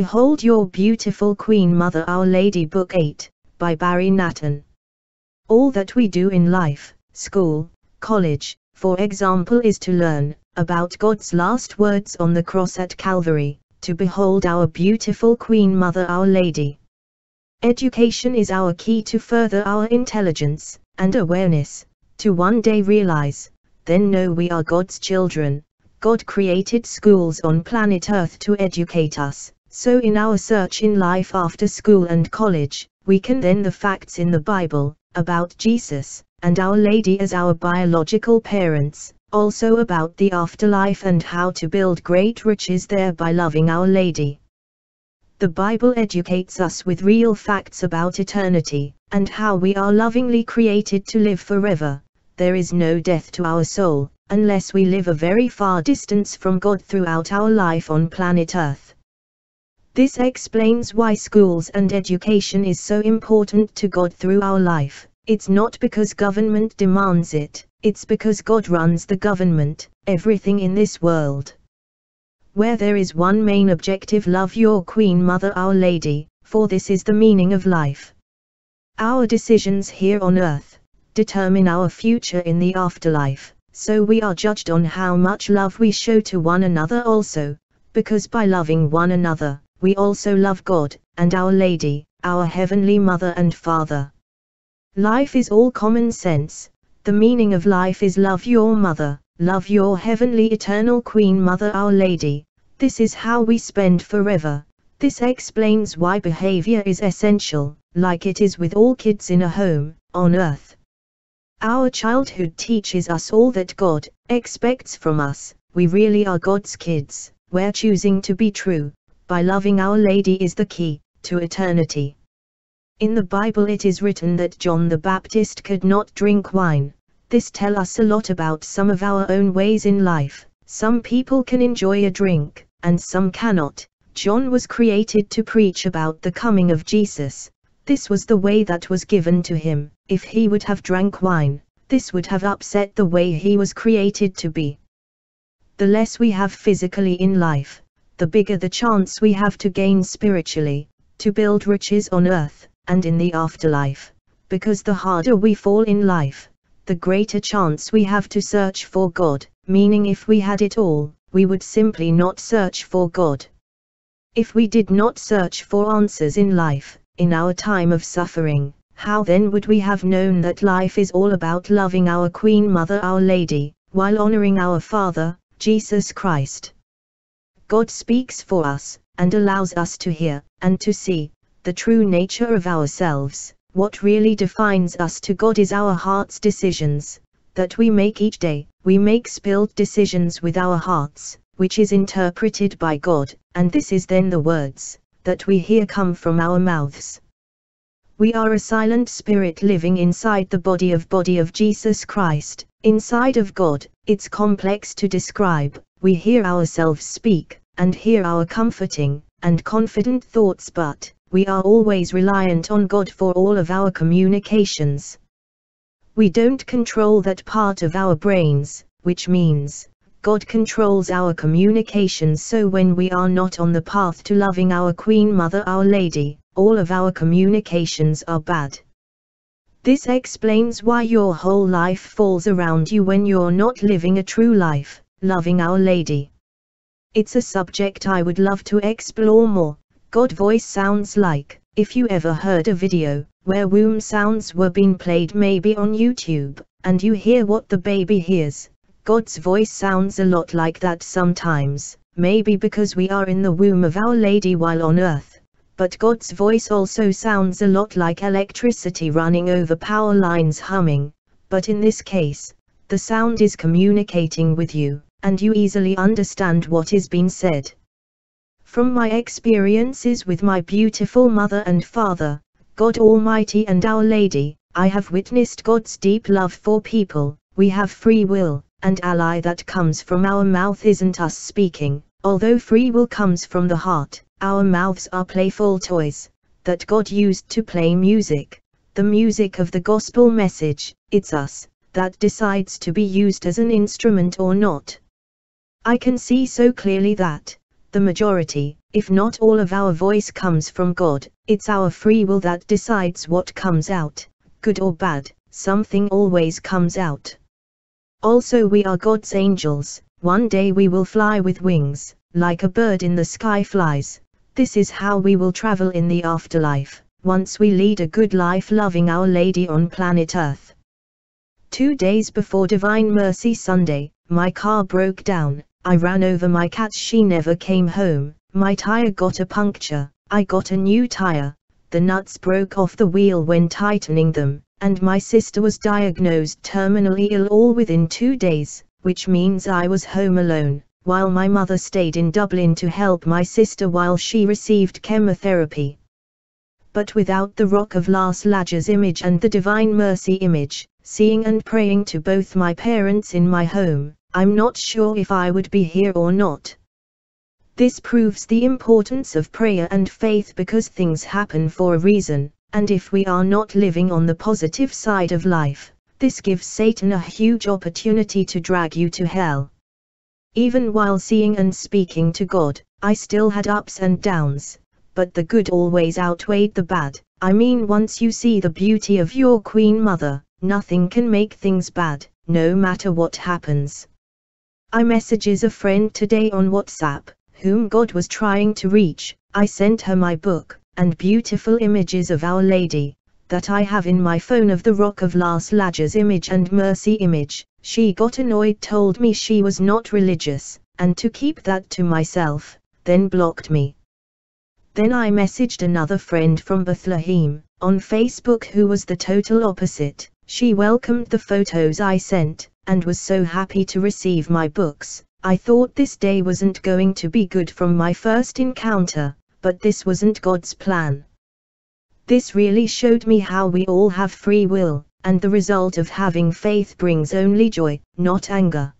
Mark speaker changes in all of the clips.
Speaker 1: Behold Your Beautiful Queen Mother Our Lady Book 8, by Barry Nathan. All that we do in life, school, college, for example is to learn, about God's last words on the cross at Calvary, to behold our beautiful Queen Mother Our Lady. Education is our key to further our intelligence, and awareness, to one day realize, then know we are God's children. God created schools on planet Earth to educate us, so in our search in life after school and college, we can then the facts in the Bible, about Jesus, and Our Lady as our biological parents, also about the afterlife and how to build great riches there by loving Our Lady. The Bible educates us with real facts about eternity, and how we are lovingly created to live forever. There is no death to our soul, unless we live a very far distance from God throughout our life on planet Earth. This explains why schools and education is so important to God through our life. It's not because government demands it, it's because God runs the government, everything in this world where there is one main objective love your Queen Mother Our Lady, for this is the meaning of life. Our decisions here on earth, determine our future in the afterlife, so we are judged on how much love we show to one another also, because by loving one another, we also love God, and Our Lady, our Heavenly Mother and Father. Life is all common sense, the meaning of life is love your mother, Love your heavenly eternal Queen Mother Our Lady, this is how we spend forever. This explains why behavior is essential, like it is with all kids in a home, on earth. Our childhood teaches us all that God expects from us, we really are God's kids, we're choosing to be true, by loving Our Lady is the key, to eternity. In the Bible it is written that John the Baptist could not drink wine, this tell us a lot about some of our own ways in life. Some people can enjoy a drink, and some cannot. John was created to preach about the coming of Jesus. This was the way that was given to him. If he would have drank wine, this would have upset the way he was created to be. The less we have physically in life, the bigger the chance we have to gain spiritually, to build riches on earth, and in the afterlife. Because the harder we fall in life, the greater chance we have to search for God, meaning if we had it all, we would simply not search for God. If we did not search for answers in life, in our time of suffering, how then would we have known that life is all about loving our Queen Mother Our Lady, while honoring our Father, Jesus Christ? God speaks for us, and allows us to hear, and to see, the true nature of ourselves, what really defines us to God is our heart's decisions, that we make each day, we make spilled decisions with our hearts, which is interpreted by God, and this is then the words, that we hear come from our mouths. We are a silent spirit living inside the body of body of Jesus Christ, inside of God, it's complex to describe, we hear ourselves speak, and hear our comforting, and confident thoughts but, we are always reliant on God for all of our communications. We don't control that part of our brains, which means, God controls our communications so when we are not on the path to loving our Queen Mother Our Lady, all of our communications are bad. This explains why your whole life falls around you when you're not living a true life, loving Our Lady. It's a subject I would love to explore more, God voice sounds like, if you ever heard a video, where womb sounds were being played maybe on YouTube, and you hear what the baby hears, God's voice sounds a lot like that sometimes, maybe because we are in the womb of Our Lady while on earth, but God's voice also sounds a lot like electricity running over power lines humming, but in this case, the sound is communicating with you, and you easily understand what is being said. From my experiences with my beautiful mother and father, God Almighty and Our Lady, I have witnessed God's deep love for people, we have free will, and ally that comes from our mouth isn't us speaking, although free will comes from the heart, our mouths are playful toys, that God used to play music, the music of the gospel message, it's us, that decides to be used as an instrument or not. I can see so clearly that, the majority, if not all of our voice comes from God, it's our free will that decides what comes out, good or bad, something always comes out. Also we are God's angels, one day we will fly with wings, like a bird in the sky flies. This is how we will travel in the afterlife, once we lead a good life loving Our Lady on planet Earth. Two days before Divine Mercy Sunday, my car broke down, I ran over my cat she never came home, my tire got a puncture, I got a new tire, the nuts broke off the wheel when tightening them, and my sister was diagnosed terminally ill all within two days, which means I was home alone, while my mother stayed in Dublin to help my sister while she received chemotherapy. But without the Rock of Las Lajas image and the Divine Mercy image, seeing and praying to both my parents in my home, I'm not sure if I would be here or not. This proves the importance of prayer and faith because things happen for a reason, and if we are not living on the positive side of life, this gives Satan a huge opportunity to drag you to hell. Even while seeing and speaking to God, I still had ups and downs, but the good always outweighed the bad. I mean, once you see the beauty of your Queen Mother, nothing can make things bad, no matter what happens. I messages a friend today on WhatsApp, whom God was trying to reach. I sent her my book, and beautiful images of Our Lady, that I have in my phone of the Rock of Las Lajas image and Mercy image, she got annoyed told me she was not religious, and to keep that to myself, then blocked me. Then I messaged another friend from Bethlehem, on Facebook who was the total opposite, she welcomed the photos I sent, and was so happy to receive my books, I thought this day wasn't going to be good from my first encounter, but this wasn't God's plan. This really showed me how we all have free will, and the result of having faith brings only joy, not anger.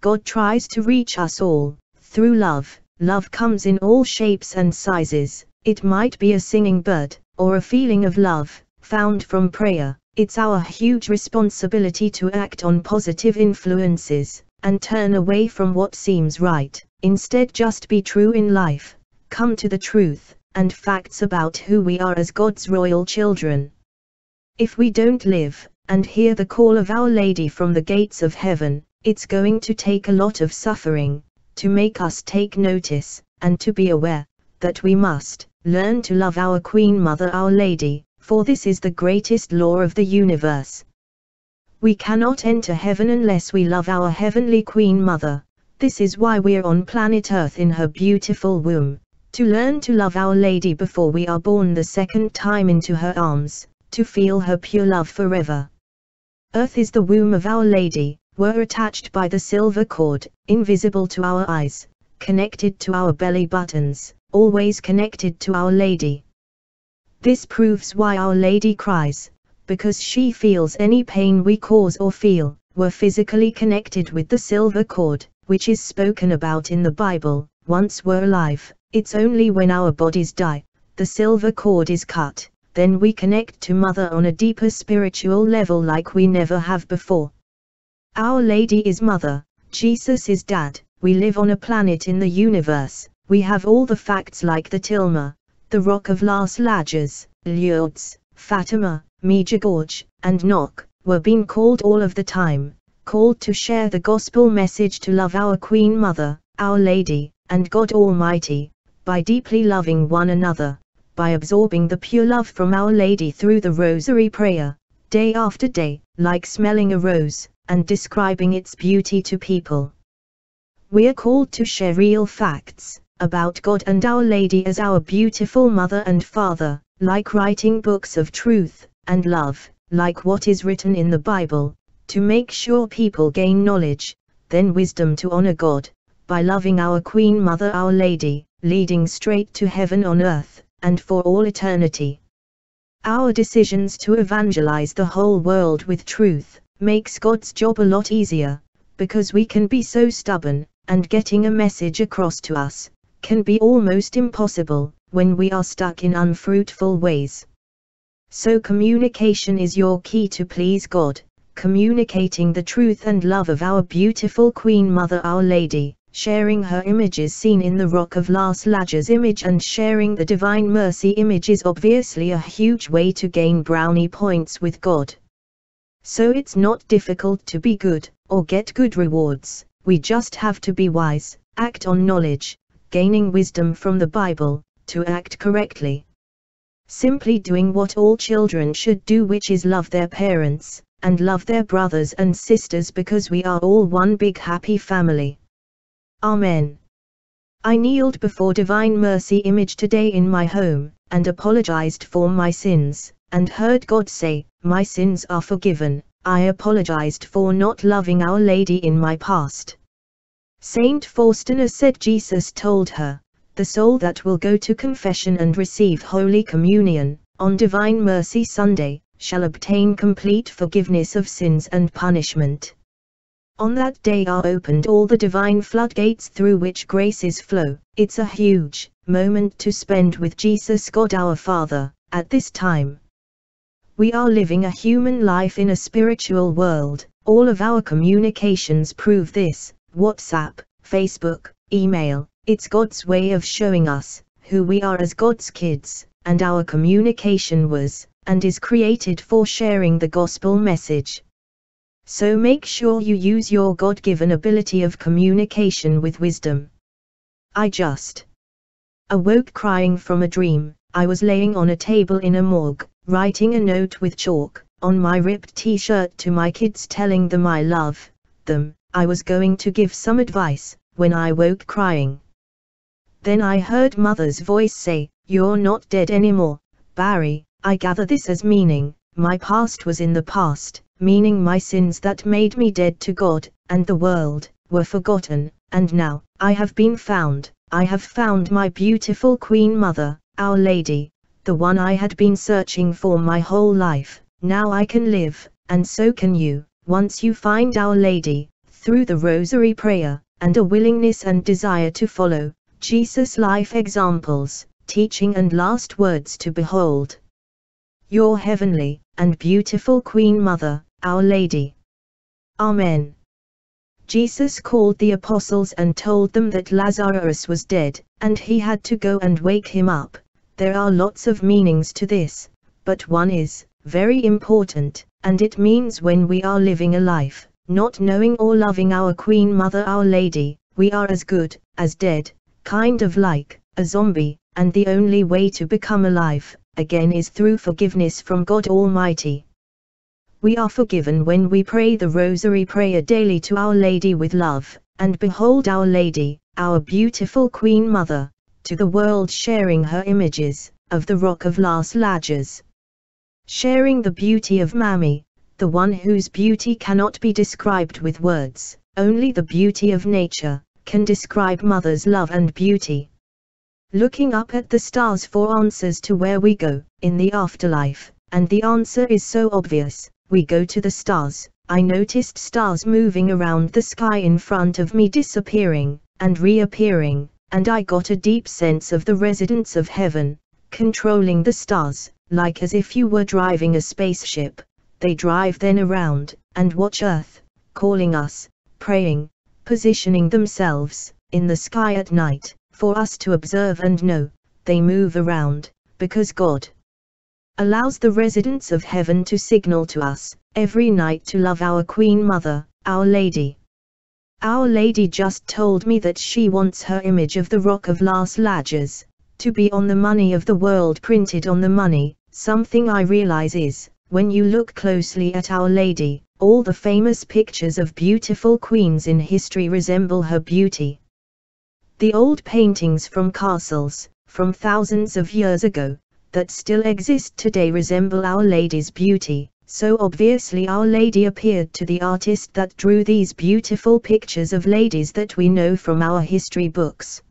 Speaker 1: God tries to reach us all, through love. Love comes in all shapes and sizes, it might be a singing bird, or a feeling of love, found from prayer. It's our huge responsibility to act on positive influences, and turn away from what seems right, instead just be true in life come to the truth and facts about who we are as God's royal children. If we don't live and hear the call of Our Lady from the gates of heaven, it's going to take a lot of suffering to make us take notice and to be aware that we must learn to love our Queen Mother Our Lady, for this is the greatest law of the universe. We cannot enter heaven unless we love our Heavenly Queen Mother. This is why we're on planet Earth in her beautiful womb, to learn to love Our Lady before we are born the second time into her arms, to feel her pure love forever. Earth is the womb of Our Lady, we're attached by the silver cord, invisible to our eyes, connected to our belly buttons, always connected to Our Lady. This proves why Our Lady cries, because she feels any pain we cause or feel, we're physically connected with the silver cord, which is spoken about in the Bible, once we're alive, it's only when our bodies die, the silver cord is cut, then we connect to Mother on a deeper spiritual level like we never have before. Our Lady is Mother, Jesus is Dad, we live on a planet in the universe, we have all the facts like the Tilma, the Rock of Las Lajas, Lourdes, Fatima, Medjugorje, and Knock, were being called all of the time, called to share the gospel message to love our Queen Mother, Our Lady, and God Almighty, by deeply loving one another, by absorbing the pure love from Our Lady through the Rosary prayer, day after day, like smelling a rose, and describing its beauty to people. We are called to share real facts about God and Our Lady as our beautiful Mother and Father, like writing books of truth and love, like what is written in the Bible, to make sure people gain knowledge, then wisdom to honor God, by loving our Queen Mother Our Lady, leading straight to heaven on earth, and for all eternity. Our decisions to evangelize the whole world with truth, makes God's job a lot easier, because we can be so stubborn, and getting a message across to us, can be almost impossible, when we are stuck in unfruitful ways. So communication is your key to please God, communicating the truth and love of our beautiful Queen Mother Our Lady, sharing her images seen in the Rock of Las Lajas image and sharing the Divine Mercy image is obviously a huge way to gain brownie points with God. So it's not difficult to be good, or get good rewards, we just have to be wise, act on knowledge, gaining wisdom from the Bible, to act correctly. Simply doing what all children should do which is love their parents, and love their brothers and sisters because we are all one big happy family. Amen. I kneeled before Divine Mercy image today in my home, and apologized for my sins, and heard God say, My sins are forgiven, I apologized for not loving Our Lady in my past. Saint Faustina said Jesus told her, the soul that will go to confession and receive Holy Communion, on Divine Mercy Sunday, shall obtain complete forgiveness of sins and punishment. On that day are opened all the divine floodgates through which graces flow. It's a huge moment to spend with Jesus God our Father, at this time. We are living a human life in a spiritual world, all of our communications prove this, WhatsApp, Facebook, email, it's God's way of showing us who we are as God's kids, and our communication was and is created for sharing the gospel message. So make sure you use your God given ability of communication with wisdom. I just awoke crying from a dream. I was laying on a table in a morgue, writing a note with chalk on my ripped t shirt to my kids telling them I love them. I was going to give some advice when I woke crying. Then I heard mother's voice say, You're not dead anymore, Barry. I gather this as meaning, my past was in the past, meaning my sins that made me dead to God, and the world, were forgotten, and now, I have been found, I have found my beautiful Queen Mother, Our Lady, the one I had been searching for my whole life, now I can live, and so can you, once you find Our Lady, through the Rosary prayer, and a willingness and desire to follow, Jesus' life examples, teaching and last words to behold. Your heavenly and beautiful Queen Mother, Our Lady. Amen. Jesus called the apostles and told them that Lazarus was dead, and he had to go and wake him up. There are lots of meanings to this, but one is very important, and it means when we are living a life, not knowing or loving our Queen Mother Our Lady, we are as good as dead, kind of like a zombie, and the only way to become alive again is through forgiveness from God Almighty. We are forgiven when we pray the Rosary prayer daily to Our Lady with love, and behold Our Lady, our beautiful Queen Mother, to the world sharing her images, of the Rock of Las Lajas. Sharing the beauty of Mammy, the one whose beauty cannot be described with words, only the beauty of nature, can describe mother's love and beauty. Looking up at the stars for answers to where we go, in the afterlife, and the answer is so obvious, we go to the stars. I noticed stars moving around the sky in front of me disappearing, and reappearing, and I got a deep sense of the residents of heaven, controlling the stars, like as if you were driving a spaceship, they drive then around, and watch Earth, calling us, praying, positioning themselves in the sky at night for us to observe and know they move around because God allows the residents of heaven to signal to us every night to love our Queen Mother, Our Lady. Our Lady just told me that she wants her image of the Rock of Las Lajas to be on the money of the world printed on the money. Something I realize is, when you look closely at Our Lady, all the famous pictures of beautiful queens in history resemble her beauty. The old paintings from castles, from thousands of years ago, that still exist today resemble Our Lady's beauty, so obviously Our Lady appeared to the artist that drew these beautiful pictures of ladies that we know from our history books.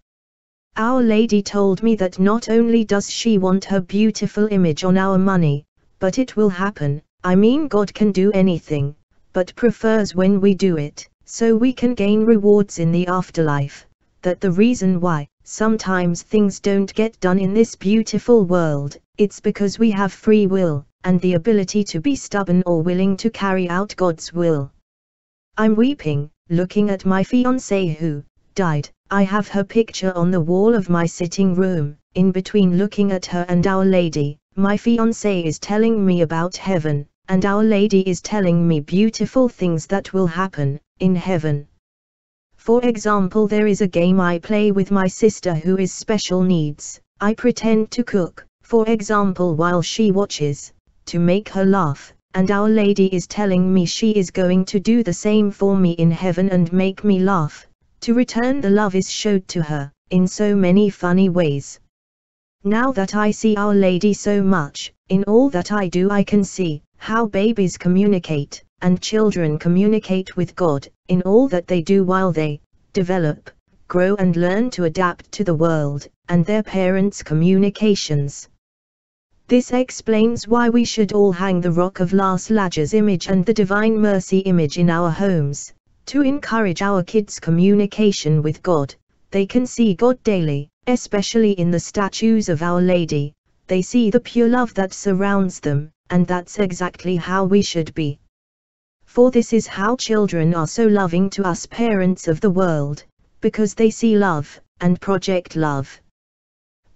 Speaker 1: Our Lady told me that not only does she want her beautiful image on our money, but it will happen, I mean God can do anything, but prefers when we do it, so we can gain rewards in the afterlife. That the reason why, sometimes things don't get done in this beautiful world, it's because we have free will, and the ability to be stubborn or willing to carry out God's will. I'm weeping, looking at my fiancé who, died. I have her picture on the wall of my sitting room, in between looking at her and Our Lady. My fiance is telling me about heaven, and Our Lady is telling me beautiful things that will happen in heaven. For example, there is a game I play with my sister who is special needs. I pretend to cook, for example, while she watches, to make her laugh, and Our Lady is telling me she is going to do the same for me in heaven and make me laugh, to return the love is showed to her, in so many funny ways. Now that I see Our Lady so much, in all that I do I can see, how babies communicate, and children communicate with God, in all that they do while they develop, grow and learn to adapt to the world, and their parents' communications. This explains why we should all hang the Rock of Las Lajas image and the Divine Mercy image in our homes, to encourage our kids' communication with God. They can see God daily, especially in the statues of Our Lady, they see the pure love that surrounds them, and that's exactly how we should be. For this is how children are so loving to us parents of the world, because they see love, and project love.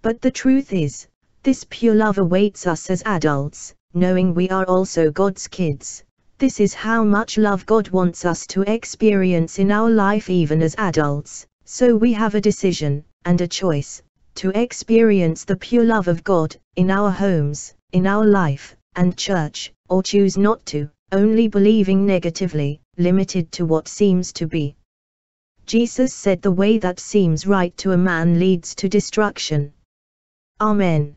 Speaker 1: But the truth is, this pure love awaits us as adults, knowing we are also God's kids. This is how much love God wants us to experience in our life even as adults, so we have a decision, and a choice, to experience the pure love of God, in our homes, in our life, and church, or choose not to, only believing negatively, limited to what seems to be. Jesus said the way that seems right to a man leads to destruction. Amen.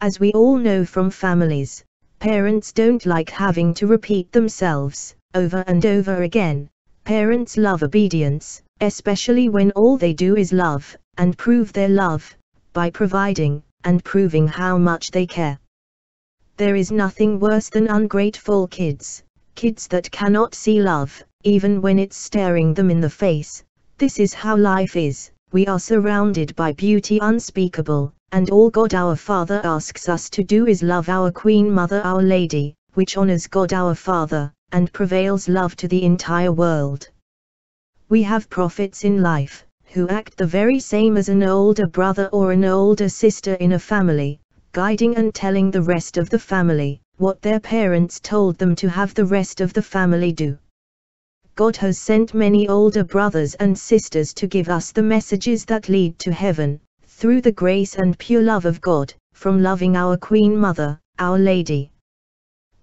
Speaker 1: As we all know from families, parents don't like having to repeat themselves, over and over again. Parents love obedience, especially when all they do is love, and prove their love, by providing, and proving how much they care. There is nothing worse than ungrateful kids, kids that cannot see love, even when it's staring them in the face. This is how life is, we are surrounded by beauty unspeakable, and all God our Father asks us to do is love our Queen Mother Our Lady, which honors God our Father, and prevails love to the entire world. We have prophets in life, who act the very same as an older brother or an older sister in a family, guiding and telling the rest of the family, what their parents told them to have the rest of the family do. God has sent many older brothers and sisters to give us the messages that lead to heaven, through the grace and pure love of God, from loving our Queen Mother, Our Lady.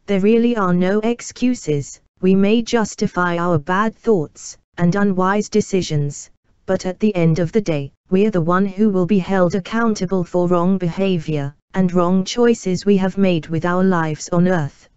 Speaker 1: There really are no excuses, we may justify our bad thoughts, and unwise decisions, but at the end of the day, we are the one who will be held accountable for wrong behavior, and wrong choices we have made with our lives on earth.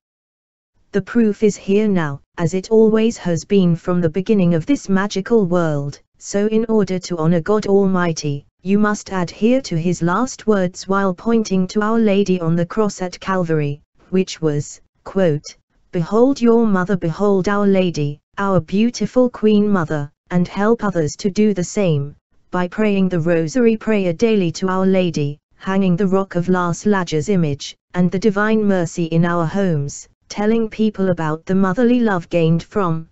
Speaker 1: The proof is here now, as it always has been from the beginning of this magical world, so in order to honor God Almighty, you must adhere to his last words while pointing to Our Lady on the cross at Calvary, which was, quote, Behold your mother, behold Our Lady, our beautiful Queen Mother, and help others to do the same, by praying the Rosary prayer daily to Our Lady, hanging the Rock of Las Lajas image, and the Divine Mercy in our homes, telling people about the motherly love gained from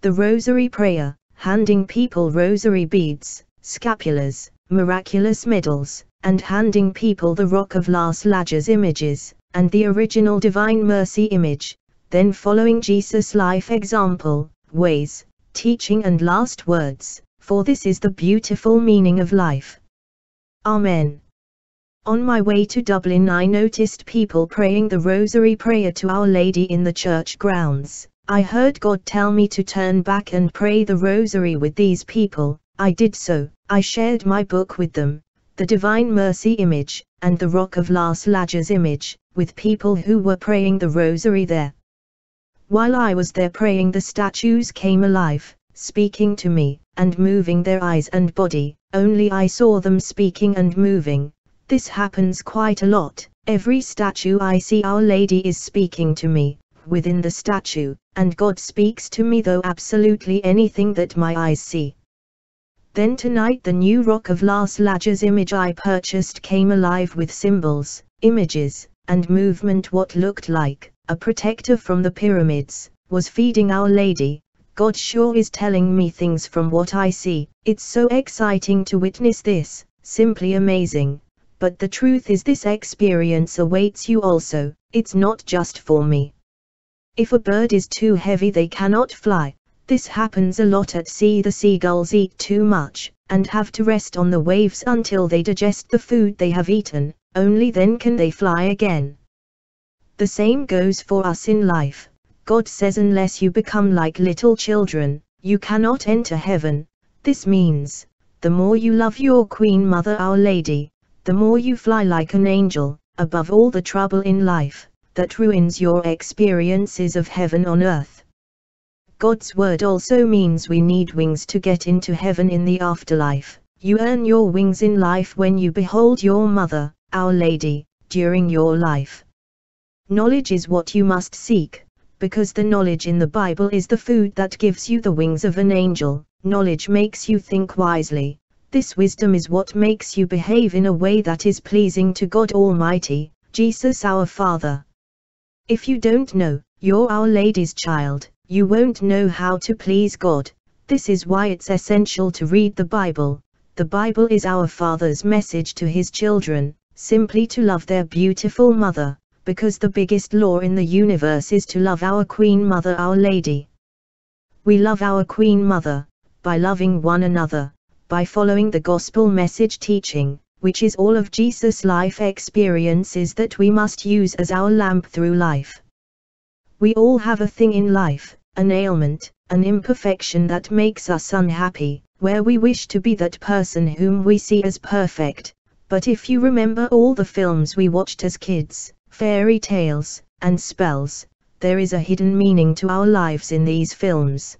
Speaker 1: the Rosary prayer, handing people rosary beads, scapulars, miraculous medals, and handing people the Rock of Las Lajas images, and the original Divine Mercy image, then following Jesus' life example, ways, teaching and last words, for this is the beautiful meaning of life. Amen. On my way to Dublin I noticed people praying the Rosary prayer to Our Lady in the church grounds. I heard God tell me to turn back and pray the Rosary with these people, I did so, I shared my book with them, the Divine Mercy image, and the Rock of Las Lajas image, with people who were praying the Rosary there. While I was there praying the statues came alive, speaking to me, and moving their eyes and body, only I saw them speaking and moving. This happens quite a lot, every statue I see Our Lady is speaking to me, within the statue, and God speaks to me though absolutely anything that my eyes see. Then tonight the new Rock of Las Lajas image I purchased came alive with symbols, images, and movement what looked like, a protector from the pyramids, was feeding Our Lady, God sure is telling me things from what I see. It's so exciting to witness this, simply amazing. But the truth is, this experience awaits you also, it's not just for me. If a bird is too heavy, they cannot fly. This happens a lot at sea. The seagulls eat too much, and have to rest on the waves until they digest the food they have eaten, only then can they fly again. The same goes for us in life. God says unless you become like little children, you cannot enter heaven. This means, the more you love your Queen Mother Our Lady, the more you fly like an angel, above all the trouble in life, that ruins your experiences of heaven on earth. God's word also means we need wings to get into heaven in the afterlife. You earn your wings in life when you behold your Mother, Our Lady, during your life. Knowledge is what you must seek, because the knowledge in the Bible is the food that gives you the wings of an angel. Knowledge makes you think wisely. This wisdom is what makes you behave in a way that is pleasing to God Almighty, Jesus our Father. If you don't know, you're Our Lady's child, you won't know how to please God. This is why it's essential to read the Bible. The Bible is our Father's message to His children, simply to love their beautiful mother because the biggest law in the universe is to love our Queen Mother Our Lady. We love our Queen Mother, by loving one another, by following the gospel message teaching, which is all of Jesus' life experiences that we must use as our lamp through life. We all have a thing in life, an ailment, an imperfection that makes us unhappy, where we wish to be that person whom we see as perfect. But if you remember all the films we watched as kids, fairy tales, and spells, there is a hidden meaning to our lives in these films.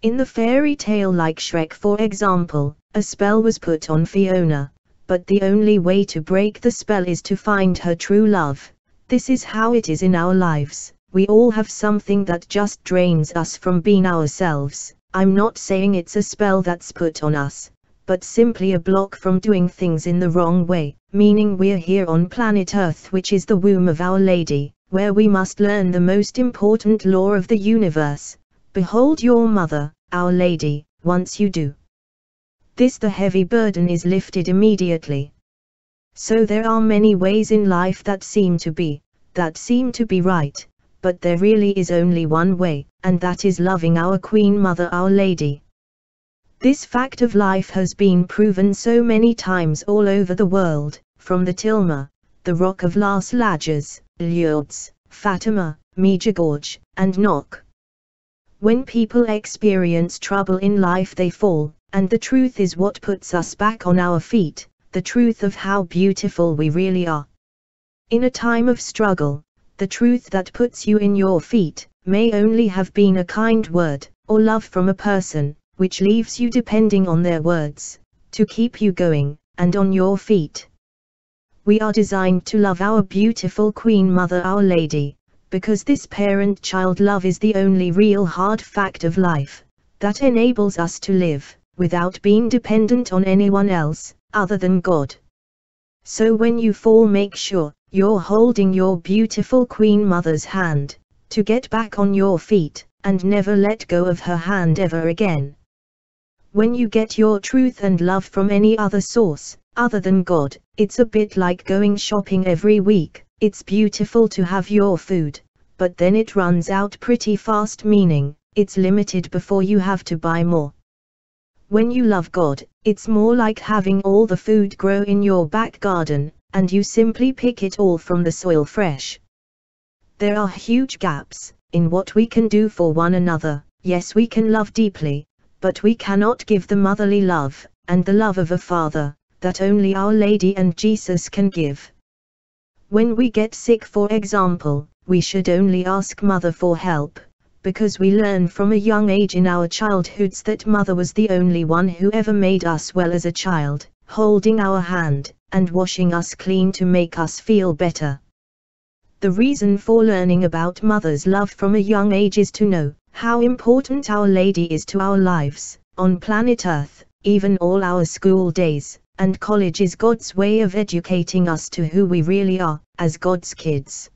Speaker 1: In the fairy tale like Shrek for example, a spell was put on Fiona, but the only way to break the spell is to find her true love. This is how it is in our lives. We all have something that just drains us from being ourselves. I'm not saying it's a spell that's put on us, but simply a block from doing things in the wrong way, meaning we're here on planet Earth which is the womb of Our Lady, where we must learn the most important law of the universe. Behold your mother, Our Lady, once you do. This the heavy burden is lifted immediately. So there are many ways in life that seem to be, that seem to be right, but there really is only one way, and that is loving our Queen Mother Our Lady. This fact of life has been proven so many times all over the world, from the Tilma, the Rock of Las Lajas, Lourdes, Fatima, Medjugorje, and Knock. When people experience trouble in life they fall, and the truth is what puts us back on our feet, the truth of how beautiful we really are. In a time of struggle, the truth that puts you in your feet, may only have been a kind word, or love from a person, which leaves you depending on their words, to keep you going, and on your feet. We are designed to love our beautiful Queen Mother Our Lady, because this parent-child love is the only real hard fact of life, that enables us to live, without being dependent on anyone else, other than God. So when you fall make sure, you're holding your beautiful Queen Mother's hand, to get back on your feet, and never let go of her hand ever again. When you get your truth and love from any other source, other than God, it's a bit like going shopping every week. It's beautiful to have your food, but then it runs out pretty fast, meaning, it's limited before you have to buy more. When you love God, it's more like having all the food grow in your back garden, and you simply pick it all from the soil fresh. There are huge gaps in what we can do for one another. Yes, we can love deeply, but we cannot give the motherly love, and the love of a father, that only Our Lady and Jesus can give. When we get sick for example, we should only ask mother for help, because we learn from a young age in our childhoods that mother was the only one who ever made us well as a child, holding our hand, and washing us clean to make us feel better. The reason for learning about mother's love from a young age is to know how important Our Lady is to our lives, on planet Earth, even all our school days, and college is God's way of educating us to who we really are, as God's kids.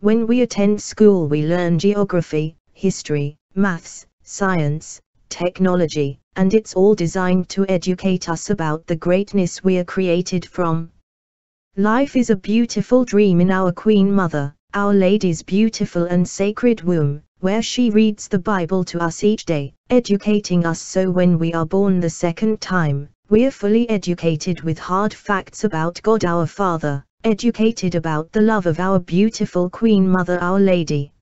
Speaker 1: When we attend school we learn geography, history, maths, science, technology, and it's all designed to educate us about the greatness we are created from. Life is a beautiful dream in our Queen Mother, Our Lady's beautiful and sacred womb, where she reads the Bible to us each day, educating us so when we are born the second time, we are fully educated with hard facts about God our Father, educated about the love of our beautiful Queen Mother Our Lady.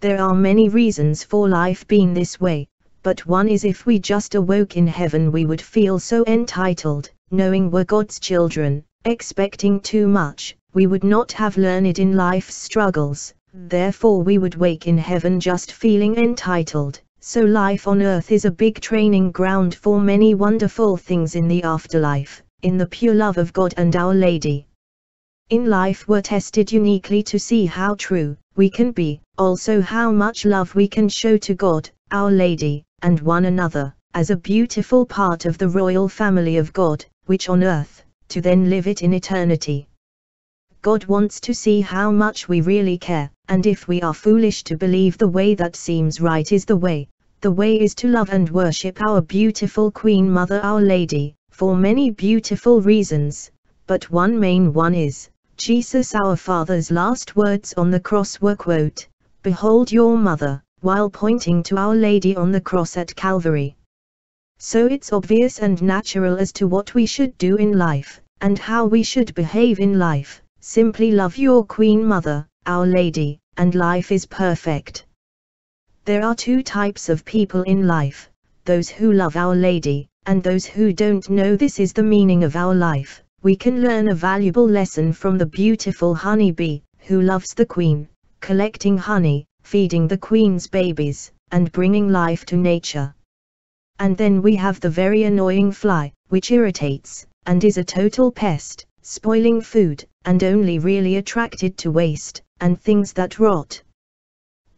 Speaker 1: There are many reasons for life being this way, but one is if we just awoke in heaven we would feel so entitled, knowing we're God's children, expecting too much, we would not have learned in life's struggles, therefore we would wake in heaven just feeling entitled. So life on earth is a big training ground for many wonderful things in the afterlife, in the pure love of God and Our Lady. In life we're tested uniquely to see how true we can be, also how much love we can show to God, Our Lady, and one another, as a beautiful part of the royal family of God, which on earth, to then live it in eternity. God wants to see how much we really care, and if we are foolish to believe the way that seems right is the way, the way is to love and worship our beautiful Queen Mother Our Lady, for many beautiful reasons, but one main one is, Jesus our Father's last words on the cross were quote, Behold your mother, while pointing to Our Lady on the cross at Calvary. So it's obvious and natural as to what we should do in life, and how we should behave in life, simply love your Queen Mother, Our Lady, and life is perfect. There are two types of people in life, those who love Our Lady, and those who don't know this is the meaning of our life. We can learn a valuable lesson from the beautiful honey bee, who loves the queen, collecting honey, feeding the queen's babies, and bringing life to nature. And then we have the very annoying fly, which irritates, and is a total pest, spoiling food, and only really attracted to waste, and things that rot.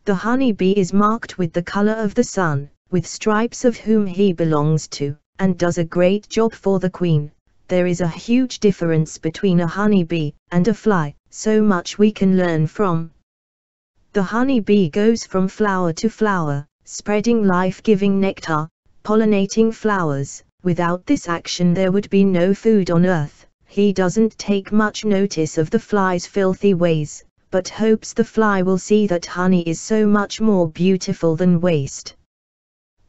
Speaker 1: The honey bee is marked with the color of the sun, with stripes of whom he belongs to, and does a great job for the queen. There is a huge difference between a honey bee and a fly, so much we can learn from. The honey bee goes from flower to flower, spreading life-giving nectar, pollinating flowers, without this action there would be no food on earth. He doesn't take much notice of the fly's filthy ways, but hopes the fly will see that honey is so much more beautiful than waste.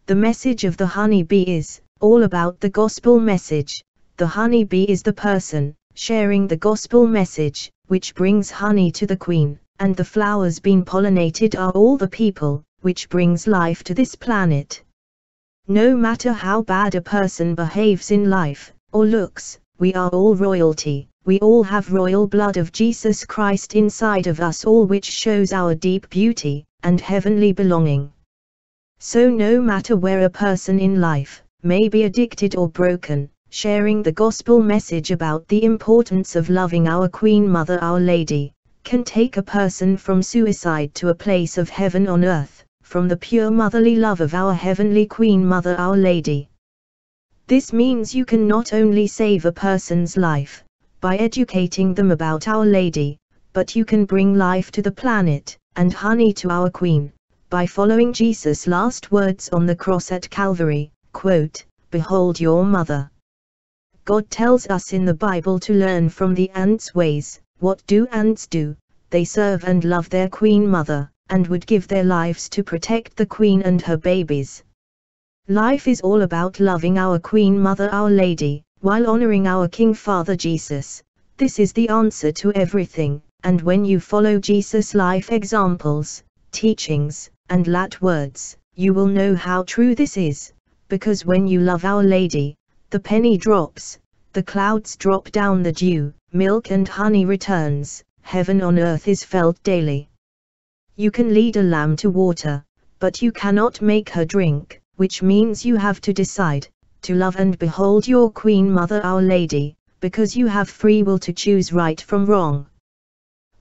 Speaker 1: The message of the honey bee is all about the gospel message. The honey bee is the person sharing the gospel message, which brings honey to the queen, and the flowers being pollinated are all the people, which brings life to this planet. No matter how bad a person behaves in life, or looks, we are all royalty, we all have royal blood of Jesus Christ inside of us all which shows our deep beauty, and heavenly belonging. So no matter where a person in life, may be addicted or broken, sharing the gospel message about the importance of loving our Queen Mother Our Lady, can take a person from suicide to a place of heaven on earth from the pure motherly love of our Heavenly Queen Mother Our Lady. This means you can not only save a person's life, by educating them about Our Lady, but you can bring life to the planet, and honey to our Queen, by following Jesus' last words on the cross at Calvary, quote, Behold your mother. God tells us in the Bible to learn from the ants' ways, what do ants do? They serve and love their Queen Mother and would give their lives to protect the Queen and her babies. Life is all about loving our Queen Mother Our Lady, while honoring our King Father Jesus. This is the answer to everything, and when you follow Jesus' life examples, teachings, and lat words, you will know how true this is, because when you love Our Lady, the penny drops, the clouds drop down the dew, milk and honey returns, heaven on earth is felt daily. You can lead a lamb to water, but you cannot make her drink, which means you have to decide to love and behold your Queen Mother Our Lady, because you have free will to choose right from wrong.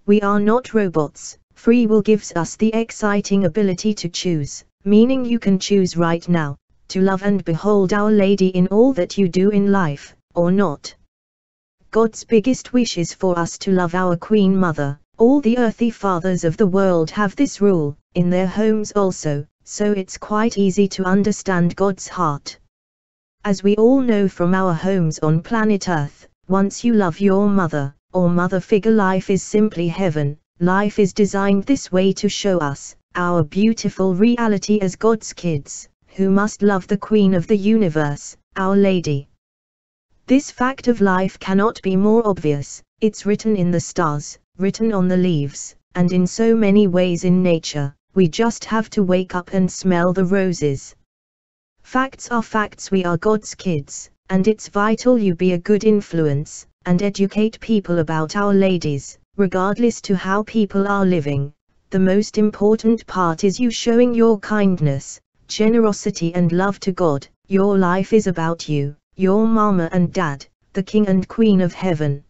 Speaker 1: We are not robots, free will gives us the exciting ability to choose, meaning you can choose right now, to love and behold Our Lady in all that you do in life, or not. God's biggest wish is for us to love our Queen Mother, all the earthly fathers of the world have this rule, in their homes also, so it's quite easy to understand God's heart. As we all know from our homes on planet Earth, once you love your mother, or mother figure life is simply heaven, life is designed this way to show us, our beautiful reality as God's kids, who must love the Queen of the universe, Our Lady. This fact of life cannot be more obvious, it's written in the stars, written on the leaves, and in so many ways in nature, we just have to wake up and smell the roses. Facts are facts we are God's kids, and it's vital you be a good influence, and educate people about Our Ladies, regardless to how people are living. The most important part is you showing your kindness, generosity and love to God, your life is about you, your mama and dad, the king and queen of heaven.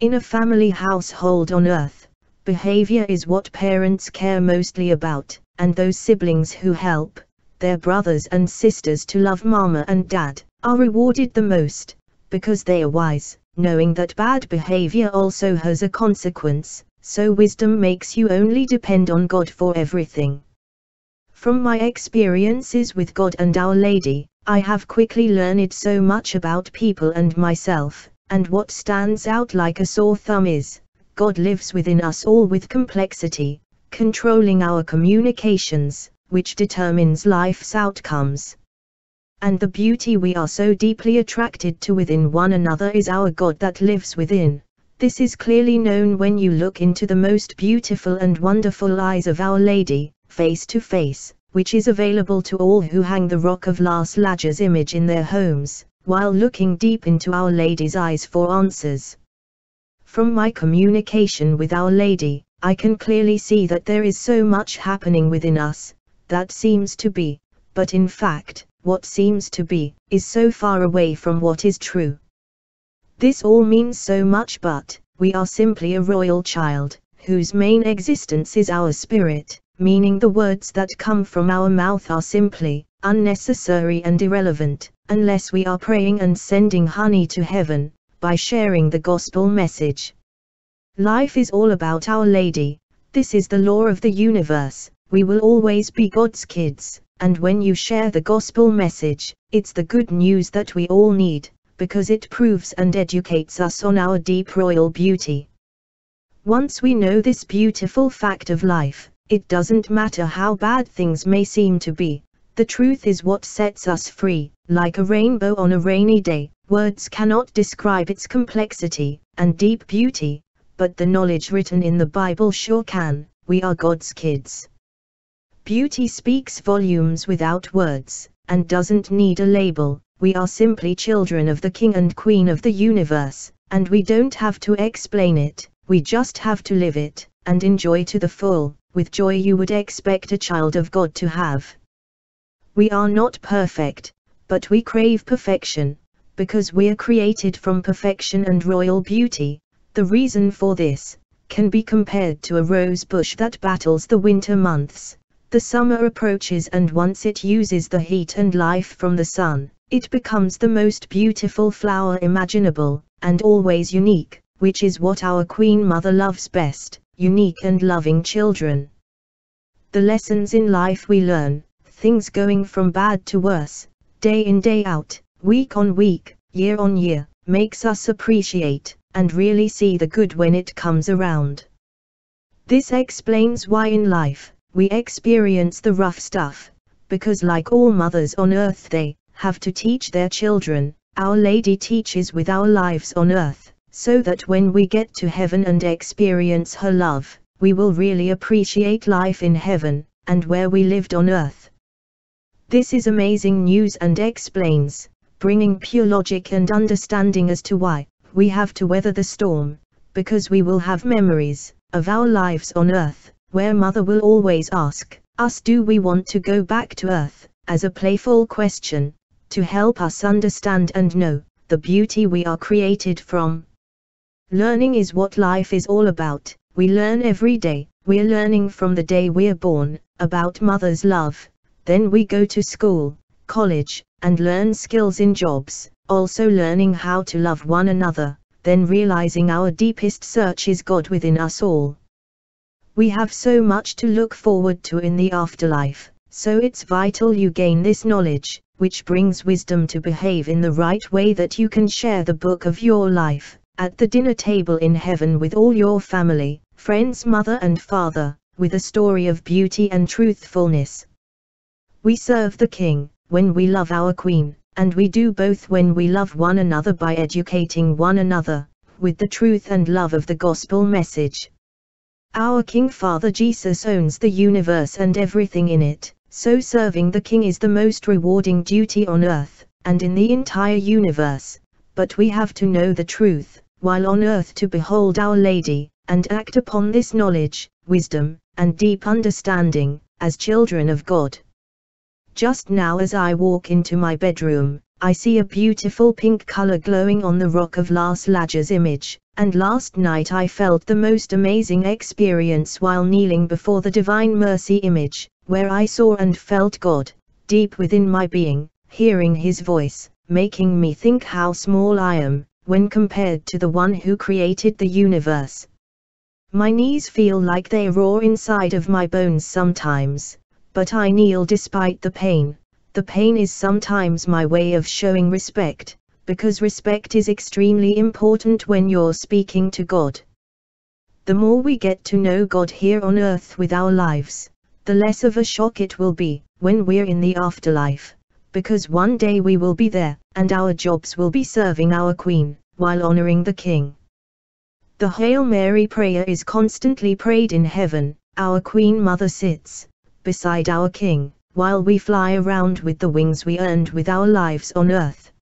Speaker 1: In a family household on earth, behavior is what parents care mostly about, and those siblings who help, their brothers and sisters to love mama and dad, are rewarded the most, because they are wise, knowing that bad behavior also has a consequence, so wisdom makes you only depend on God for everything. From my experiences with God and Our Lady, I have quickly learned so much about people and myself, and what stands out like a sore thumb is, God lives within us all with complexity, controlling our communications, which determines life's outcomes. And the beauty we are so deeply attracted to within one another is our God that lives within. This is clearly known when you look into the most beautiful and wonderful eyes of Our Lady, face to face, which is available to all who hang the Rock of Las Lajas image in their homes, while looking deep into Our Lady's eyes for answers. From my communication with Our Lady, I can clearly see that there is so much happening within us, that seems to be, but in fact, what seems to be, is so far away from what is true. This all means so much but, we are simply a royal child, whose main existence is our spirit, meaning the words that come from our mouth are simply, unnecessary and irrelevant, unless we are praying and sending honey to heaven, by sharing the gospel message. Life is all about Our Lady, this is the law of the universe, we will always be God's kids, and when you share the gospel message, it's the good news that we all need, because it proves and educates us on our deep royal beauty. Once we know this beautiful fact of life, it doesn't matter how bad things may seem to be, the truth is what sets us free, like a rainbow on a rainy day, words cannot describe its complexity and deep beauty, but the knowledge written in the Bible sure can, we are God's kids. Beauty speaks volumes without words, and doesn't need a label. We are simply children of the King and Queen of the universe, and we don't have to explain it, we just have to live it, and enjoy to the full, with joy you would expect a child of God to have. We are not perfect, but we crave perfection, because we are created from perfection and royal beauty. The reason for this can be compared to a rose bush that battles the winter months the summer approaches and once it uses the heat and life from the sun, it becomes the most beautiful flower imaginable, and always unique, which is what our Queen Mother loves best, unique and loving children. The lessons in life we learn, things going from bad to worse, day in day out, week on week, year on year, makes us appreciate, and really see the good when it comes around. This explains why in life, we experience the rough stuff, because like all mothers on earth they have to teach their children, Our Lady teaches with our lives on earth, so that when we get to heaven and experience her love, we will really appreciate life in heaven, and where we lived on earth. This is amazing news and explains, bringing pure logic and understanding as to why we have to weather the storm, because we will have memories of our lives on earth where mother will always ask us do we want to go back to earth, as a playful question, to help us understand and know the beauty we are created from. Learning is what life is all about, we learn every day, we're learning from the day we're born, about mother's love, then we go to school, college, and learn skills in jobs, also learning how to love one another, then realizing our deepest search is God within us all. We have so much to look forward to in the afterlife, so it's vital you gain this knowledge, which brings wisdom to behave in the right way that you can share the book of your life, at the dinner table in heaven with all your family, friends, mother and father, with a story of beauty and truthfulness. We serve the King, when we love our Queen, and we do both when we love one another by educating one another, with the truth and love of the gospel message. Our King Father Jesus owns the universe and everything in it, so serving the King is the most rewarding duty on earth, and in the entire universe, but we have to know the truth, while on earth to behold Our Lady, and act upon this knowledge, wisdom, and deep understanding, as children of God. Just now as I walk into my bedroom, I see a beautiful pink color glowing on the rock of Las Lajas image, and last night I felt the most amazing experience while kneeling before the Divine Mercy image, where I saw and felt God, deep within my being, hearing His voice, making me think how small I am, when compared to the one who created the universe. My knees feel like they roar inside of my bones sometimes, but I kneel despite the pain. The pain is sometimes my way of showing respect, because respect is extremely important when you're speaking to God. The more we get to know God here on earth with our lives, the less of a shock it will be when we're in the afterlife, because one day we will be there, and our jobs will be serving our Queen, while honoring the King. The Hail Mary prayer is constantly prayed in heaven, our Queen Mother sits beside our King, while we fly around with the wings we earned with our lives on Earth.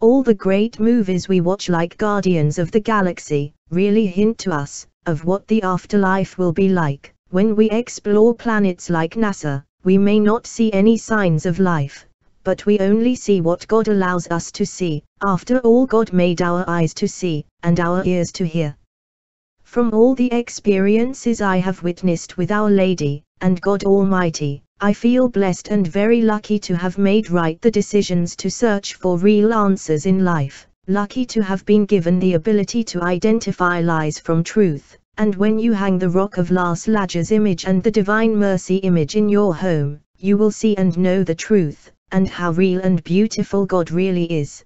Speaker 1: All the great movies we watch like Guardians of the Galaxy, really hint to us, of what the afterlife will be like. When we explore planets like NASA, we may not see any signs of life, but we only see what God allows us to see. After all God made our eyes to see, and our ears to hear. From all the experiences I have witnessed with Our Lady, and God Almighty, I feel blessed and very lucky to have made right the decisions to search for real answers in life, lucky to have been given the ability to identify lies from truth, and when you hang the Rock of Las Lajas image and the Divine Mercy image in your home, you will see and know the truth, and how real and beautiful God really is.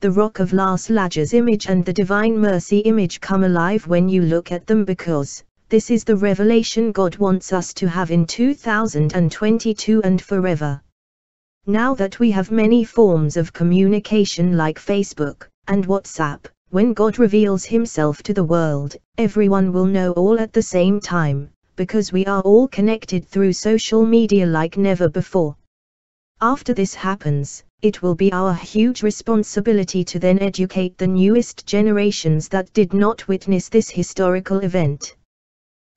Speaker 1: The Rock of Las Lajas image and the Divine Mercy image come alive when you look at them because, this is the revelation God wants us to have in 2022 and forever. Now that we have many forms of communication like Facebook and WhatsApp, when God reveals Himself to the world, everyone will know all at the same time, because we are all connected through social media like never before. After this happens, it will be our huge responsibility to then educate the newest generations that did not witness this historical event.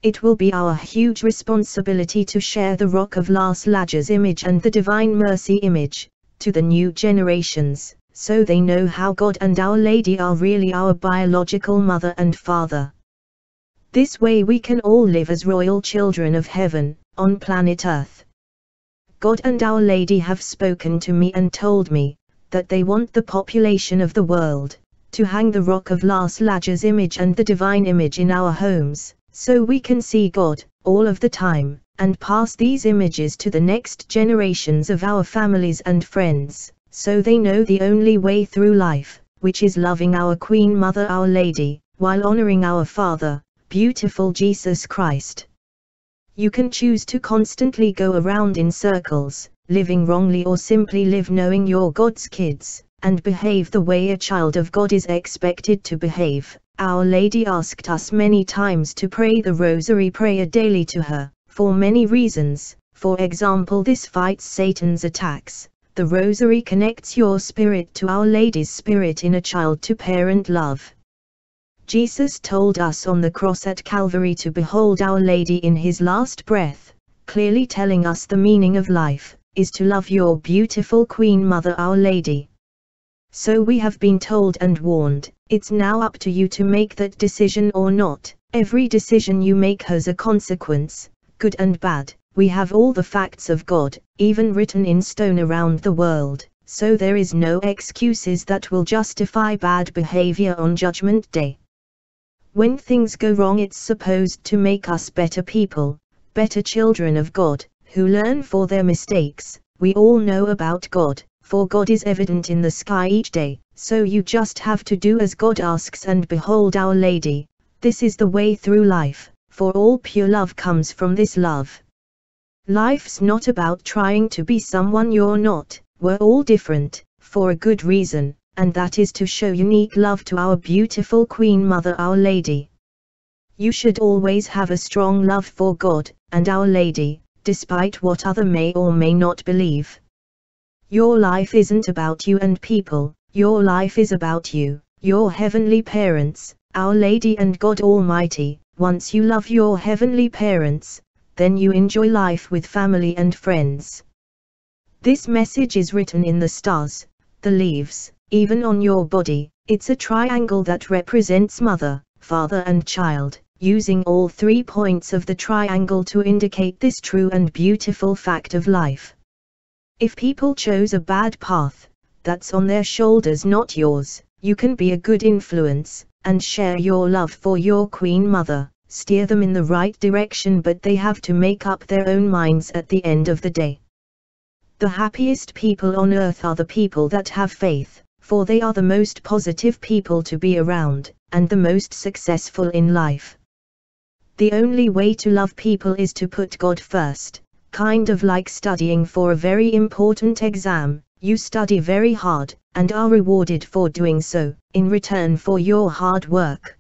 Speaker 1: It will be our huge responsibility to share the Rock of Las Lajas image and the Divine Mercy image, to the new generations, so they know how God and Our Lady are really our biological mother and father. This way we can all live as royal children of heaven, on planet Earth. God and Our Lady have spoken to me and told me, that they want the population of the world, to hang the Rock of Las Lajas image and the Divine image in our homes, so we can see God, all of the time, and pass these images to the next generations of our families and friends, so they know the only way through life, which is loving our Queen Mother Our Lady, while honoring our Father, beautiful Jesus Christ. You can choose to constantly go around in circles, living wrongly or simply live knowing you're God's kids, and behave the way a child of God is expected to behave. Our Lady asked us many times to pray the Rosary prayer daily to her, for many reasons, for example this fights Satan's attacks. The Rosary connects your spirit to Our Lady's spirit in a child-to-parent love. Jesus told us on the cross at Calvary to behold Our Lady in His last breath, clearly telling us the meaning of life, is to love your beautiful Queen Mother Our Lady. So we have been told and warned, it's now up to you to make that decision or not. Every decision you make has a consequence, good and bad. We have all the facts of God, even written in stone around the world, so there is no excuses that will justify bad behavior on Judgment Day. When things go wrong, it's supposed to make us better people, better children of God, who learn for their mistakes. We all know about God, for God is evident in the sky each day, so you just have to do as God asks and behold Our Lady. This is the way through life, for all pure love comes from this love. Life's not about trying to be someone you're not, we're all different, for a good reason, and that is to show unique love to our beautiful Queen Mother Our Lady. You should always have a strong love for God, and Our Lady, despite what other may or may not believe. Your life isn't about you and people, your life is about you, your heavenly parents, Our Lady and God Almighty. Once you love your heavenly parents, then you enjoy life with family and friends. This message is written in the stars, the leaves, even on your body, it's a triangle that represents mother, father and child, using all three points of the triangle to indicate this true and beautiful fact of life. If people chose a bad path, that's on their shoulders not yours, you can be a good influence, and share your love for your queen mother, steer them in the right direction but they have to make up their own minds at the end of the day. The happiest people on earth are the people that have faith, for they are the most positive people to be around, and the most successful in life. The only way to love people is to put God first, kind of like studying for a very important exam, you study very hard, and are rewarded for doing so, in return for your hard work.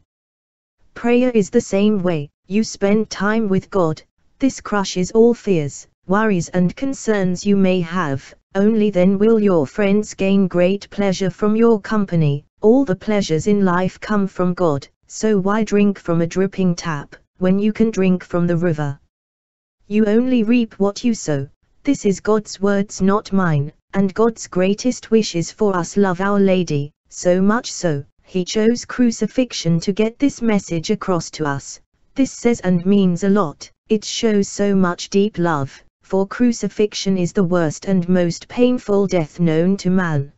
Speaker 1: Prayer is the same way, you spend time with God, this crushes all fears, worries and concerns you may have, only then will your friends gain great pleasure from your company. All the pleasures in life come from God, so why drink from a dripping tap, when you can drink from the river? You only reap what you sow. This is God's words, not mine, and God's greatest wish is for us love Our Lady, so much so, He chose crucifixion to get this message across to us. This says and means a lot, it shows so much deep love for crucifixion is the worst and most painful death known to man.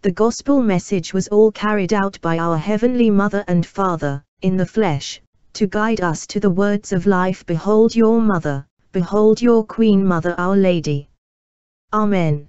Speaker 1: The gospel message was all carried out by our Heavenly Mother and Father, in the flesh, to guide us to the words of life Behold your Mother, behold your Queen Mother Our Lady. Amen.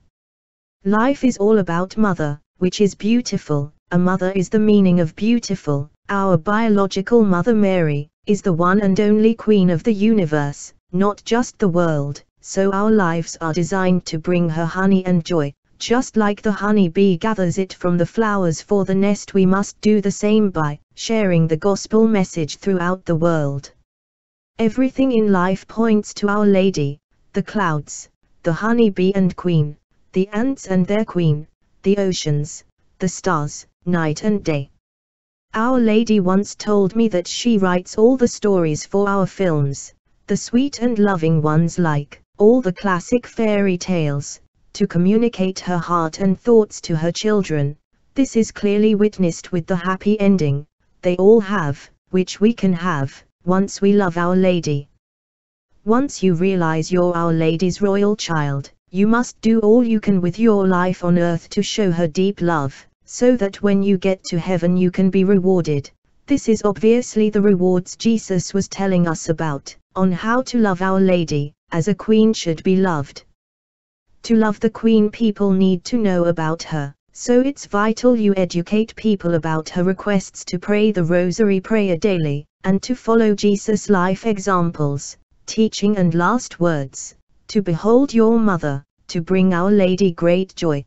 Speaker 1: Life is all about Mother, which is beautiful, a mother is the meaning of beautiful, our biological Mother Mary, is the one and only Queen of the universe, not just the world, so our lives are designed to bring her honey and joy. Just like the honey bee gathers it from the flowers for the nest, we must do the same by sharing the gospel message throughout the world. Everything in life points to Our Lady, the clouds, the honey bee and queen, the ants and their queen, the oceans, the stars, night and day. Our Lady once told me that she writes all the stories for our films, the sweet and loving ones like all the classic fairy tales, to communicate her heart and thoughts to her children. This is clearly witnessed with the happy ending they all have, which we can have, once we love Our Lady. Once you realize you're Our Lady's royal child, you must do all you can with your life on earth to show her deep love, so that when you get to heaven you can be rewarded. This is obviously the rewards Jesus was telling us about on how to love Our Lady, as a queen should be loved. To love the queen people need to know about her, so it's vital you educate people about her requests to pray the rosary prayer daily, and to follow Jesus' life examples, teaching and last words, to behold your mother, to bring Our Lady great joy.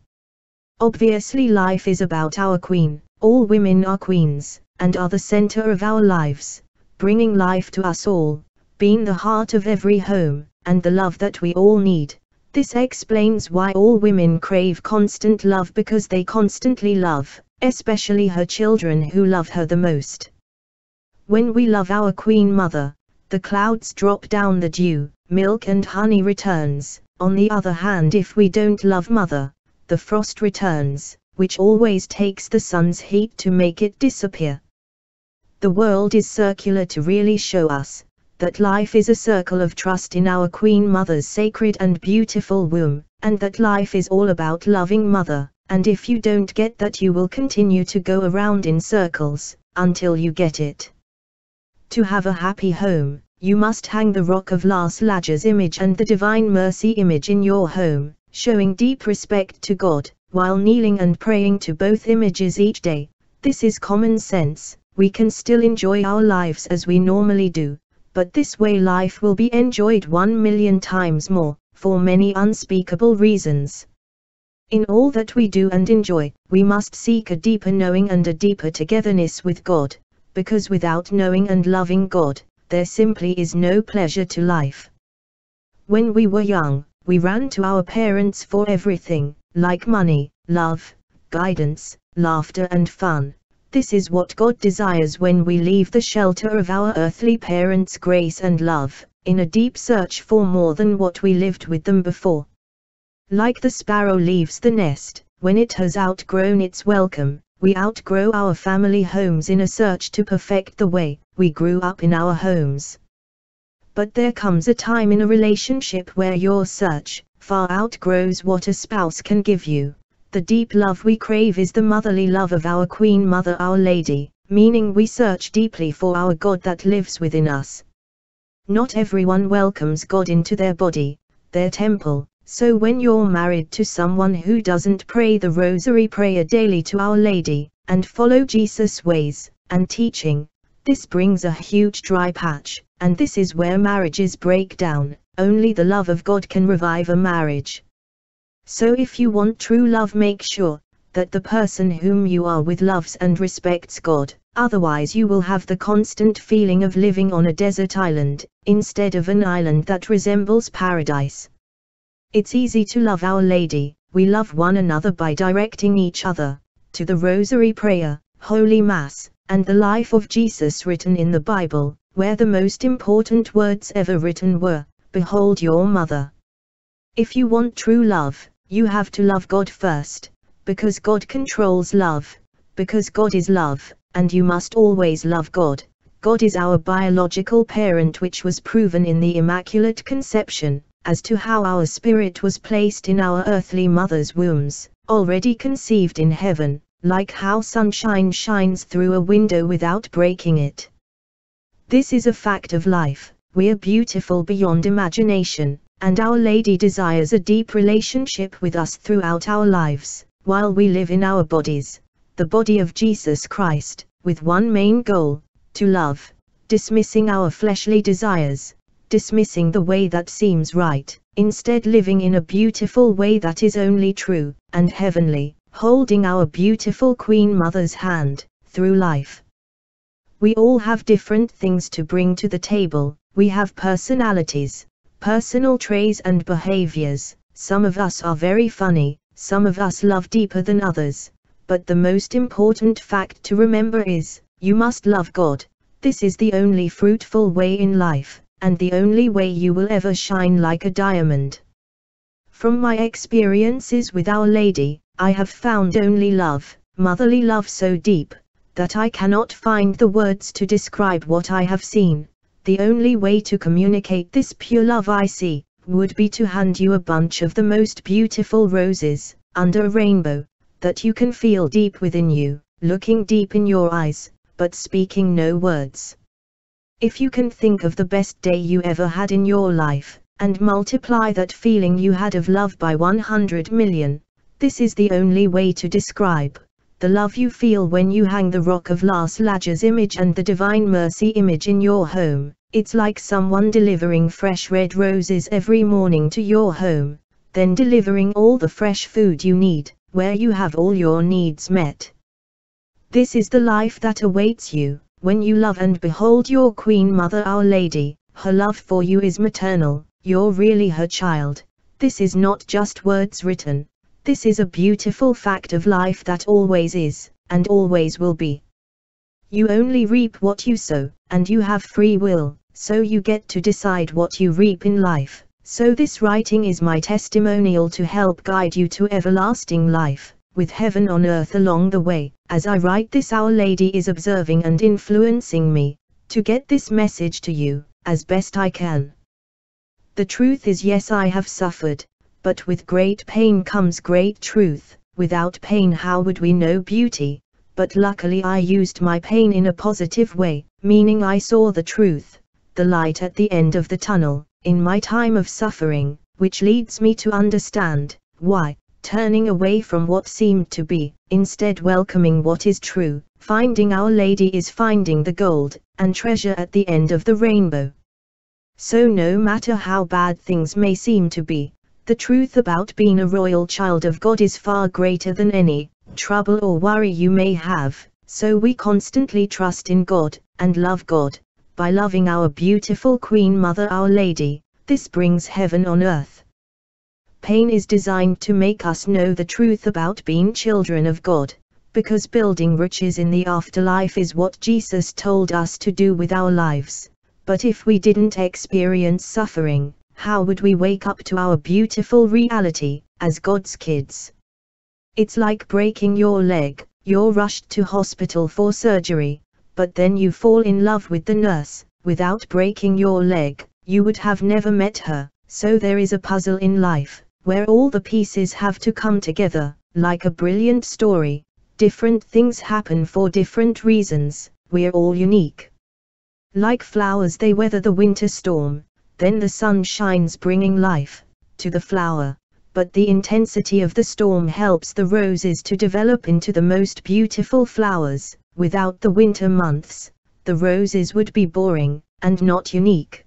Speaker 1: Obviously life is about our queen, all women are queens, and are the center of our lives, bringing life to us all, being the heart of every home, and the love that we all need. This explains why all women crave constant love because they constantly love, especially her children who love her the most. When we love our Queen Mother, the clouds drop down the dew, milk and honey returns. On the other hand if we don't love Mother, the frost returns, which always takes the sun's heat to make it disappear. The world is circular to really show us, that life is a circle of trust in our Queen Mother's sacred and beautiful womb, and that life is all about loving Mother, and if you don't get that you will continue to go around in circles, until you get it. To have a happy home, you must hang the Rock of Las Lajas image and the Divine Mercy image in your home, showing deep respect to God, while kneeling and praying to both images each day. This is common sense, we can still enjoy our lives as we normally do, but this way life will be enjoyed one million times more, for many unspeakable reasons. In all that we do and enjoy, we must seek a deeper knowing and a deeper togetherness with God, because without knowing and loving God, there simply is no pleasure to life. When we were young, we ran to our parents for everything, like money, love, guidance, laughter and fun. This is what God desires when we leave the shelter of our earthly parents' grace and love, in a deep search for more than what we lived with them before. Like the sparrow leaves the nest, when it has outgrown its welcome, we outgrow our family homes in a search to perfect the way we grew up in our homes. But there comes a time in a relationship where your search far outgrows what a spouse can give you. The deep love we crave is the motherly love of our Queen Mother Our Lady, meaning we search deeply for our God that lives within us. Not everyone welcomes God into their body, their temple, so when you're married to someone who doesn't pray the rosary prayer daily to Our Lady, and follow Jesus' ways and teaching, this brings a huge dry patch, and this is where marriages break down. Only the love of God can revive a marriage. So if you want true love make sure that the person whom you are with loves and respects God, otherwise you will have the constant feeling of living on a desert island, instead of an island that resembles paradise. It's easy to love Our Lady, we love one another by directing each other to the Rosary Prayer, Holy Mass, and the life of Jesus written in the Bible, where the most important words ever written were, Behold your mother. If you want true love, you have to love God first, because God controls love, because God is love, and you must always love God. God is our biological parent which was proven in the Immaculate Conception, as to how our spirit was placed in our earthly mother's wombs, already conceived in heaven, like how sunshine shines through a window without breaking it. This is a fact of life, we are beautiful beyond imagination, and Our Lady desires a deep relationship with us throughout our lives, while we live in our bodies, the body of Jesus Christ, with one main goal, to love, dismissing our fleshly desires, dismissing the way that seems right, instead living in a beautiful way that is only true, and heavenly, holding our beautiful Queen Mother's hand, through life. We all have different things to bring to the table, we have personalities, personal traits and behaviors, some of us are very funny, some of us love deeper than others, but the most important fact to remember is, you must love God, this is the only fruitful way in life and the only way you will ever shine like a diamond. From my experiences with Our Lady, I have found only love, motherly love so deep, that I cannot find the words to describe what I have seen. The only way to communicate this pure love I see, would be to hand you a bunch of the most beautiful roses, under a rainbow, that you can feel deep within you, looking deep in your eyes, but speaking no words. If you can think of the best day you ever had in your life, and multiply that feeling you had of love by 100 million, this is the only way to describe the love you feel when you hang the Rock of Las Lajas image and the Divine Mercy image in your home. It's like someone delivering fresh red roses every morning to your home, then delivering all the fresh food you need, where you have all your needs met. This is the life that awaits you when you love and behold your Queen Mother Our Lady, her love for you is maternal, you're really her child. This is not just words written. This is a beautiful fact of life that always is, and always will be. You only reap what you sow, and you have free will, so you get to decide what you reap in life. So this writing is my testimonial to help guide you to everlasting life with heaven on earth along the way. As I write this Our Lady is observing and influencing me, to get this message to you, as best I can. The truth is yes I have suffered, but with great pain comes great truth, without pain how would we know beauty, but luckily I used my pain in a positive way, meaning I saw the truth, the light at the end of the tunnel, in my time of suffering, which leads me to understand, why, turning away from what seemed to be, instead welcoming what is true, finding Our Lady is finding the gold, and treasure at the end of the rainbow. So no matter how bad things may seem to be, the truth about being a royal child of God is far greater than any trouble or worry you may have, so we constantly trust in God, and love God, by loving our beautiful Queen Mother Our Lady, this brings heaven on earth. Pain is designed to make us know the truth about being children of God, because building riches in the afterlife is what Jesus told us to do with our lives. But if we didn't experience suffering, how would we wake up to our beautiful reality, as God's kids? It's like breaking your leg, you're rushed to hospital for surgery, but then you fall in love with the nurse, without breaking your leg, you would have never met her, so there is a puzzle in life, where all the pieces have to come together, like a brilliant story, different things happen for different reasons, we're all unique. Like flowers they weather the winter storm, then the sun shines bringing life, to the flower, but the intensity of the storm helps the roses to develop into the most beautiful flowers. Without the winter months, the roses would be boring, and not unique.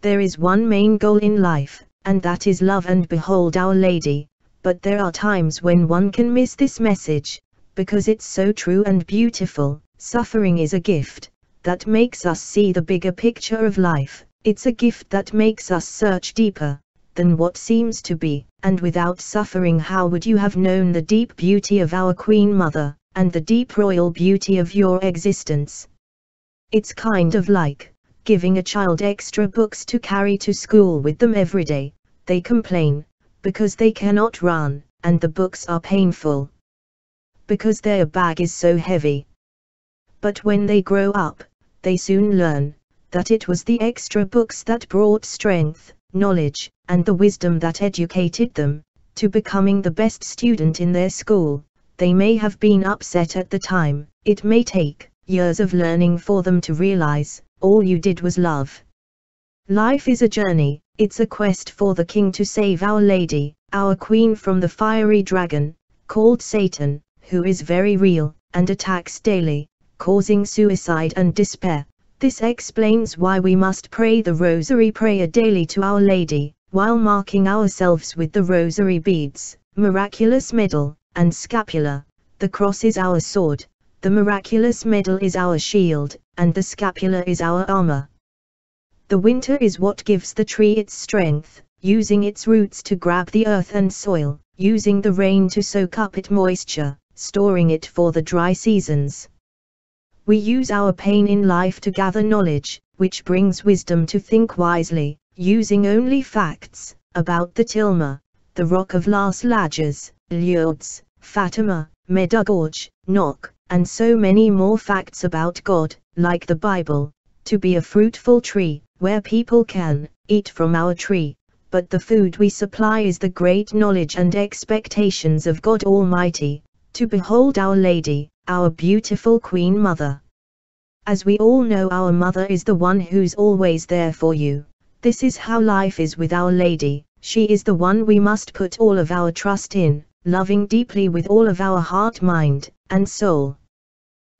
Speaker 1: There is one main goal in life, and that is love and behold Our Lady, but there are times when one can miss this message, because it's so true and beautiful. Suffering is a gift that makes us see the bigger picture of life, it's a gift that makes us search deeper than what seems to be, and without suffering how would you have known the deep beauty of our Queen Mother, and the deep royal beauty of your existence? It's kind of like giving a child extra books to carry to school with them every day, they complain, because they cannot run, and the books are painful. Because their bag is so heavy. But when they grow up, they soon learn, that it was the extra books that brought strength, knowledge, and the wisdom that educated them, to becoming the best student in their school. They may have been upset at the time, it may take years of learning for them to realize, all you did was love. Life is a journey, it's a quest for the king to save Our Lady, our queen from the fiery dragon, called Satan, who is very real, and attacks daily, causing suicide and despair. This explains why we must pray the Rosary prayer daily to Our Lady, while marking ourselves with the Rosary beads, miraculous medal, and scapular. The cross is our sword, the miraculous medal is our shield, and the scapular is our armor. The winter is what gives the tree its strength, using its roots to grab the earth and soil, using the rain to soak up its moisture, storing it for the dry seasons. We use our pain in life to gather knowledge, which brings wisdom to think wisely, using only facts, about the Tilma, the rock of Las Lajas, Lourdes, Fatima, Medjugorje, Knock, and so many more facts about God, like the Bible, to be a fruitful tree, where people can eat from our tree, but the food we supply is the great knowledge and expectations of God Almighty, to behold Our Lady, our beautiful Queen Mother. As we all know our mother is the one who's always there for you. This is how life is with Our Lady, she is the one we must put all of our trust in, loving deeply with all of our heart mind, and soul.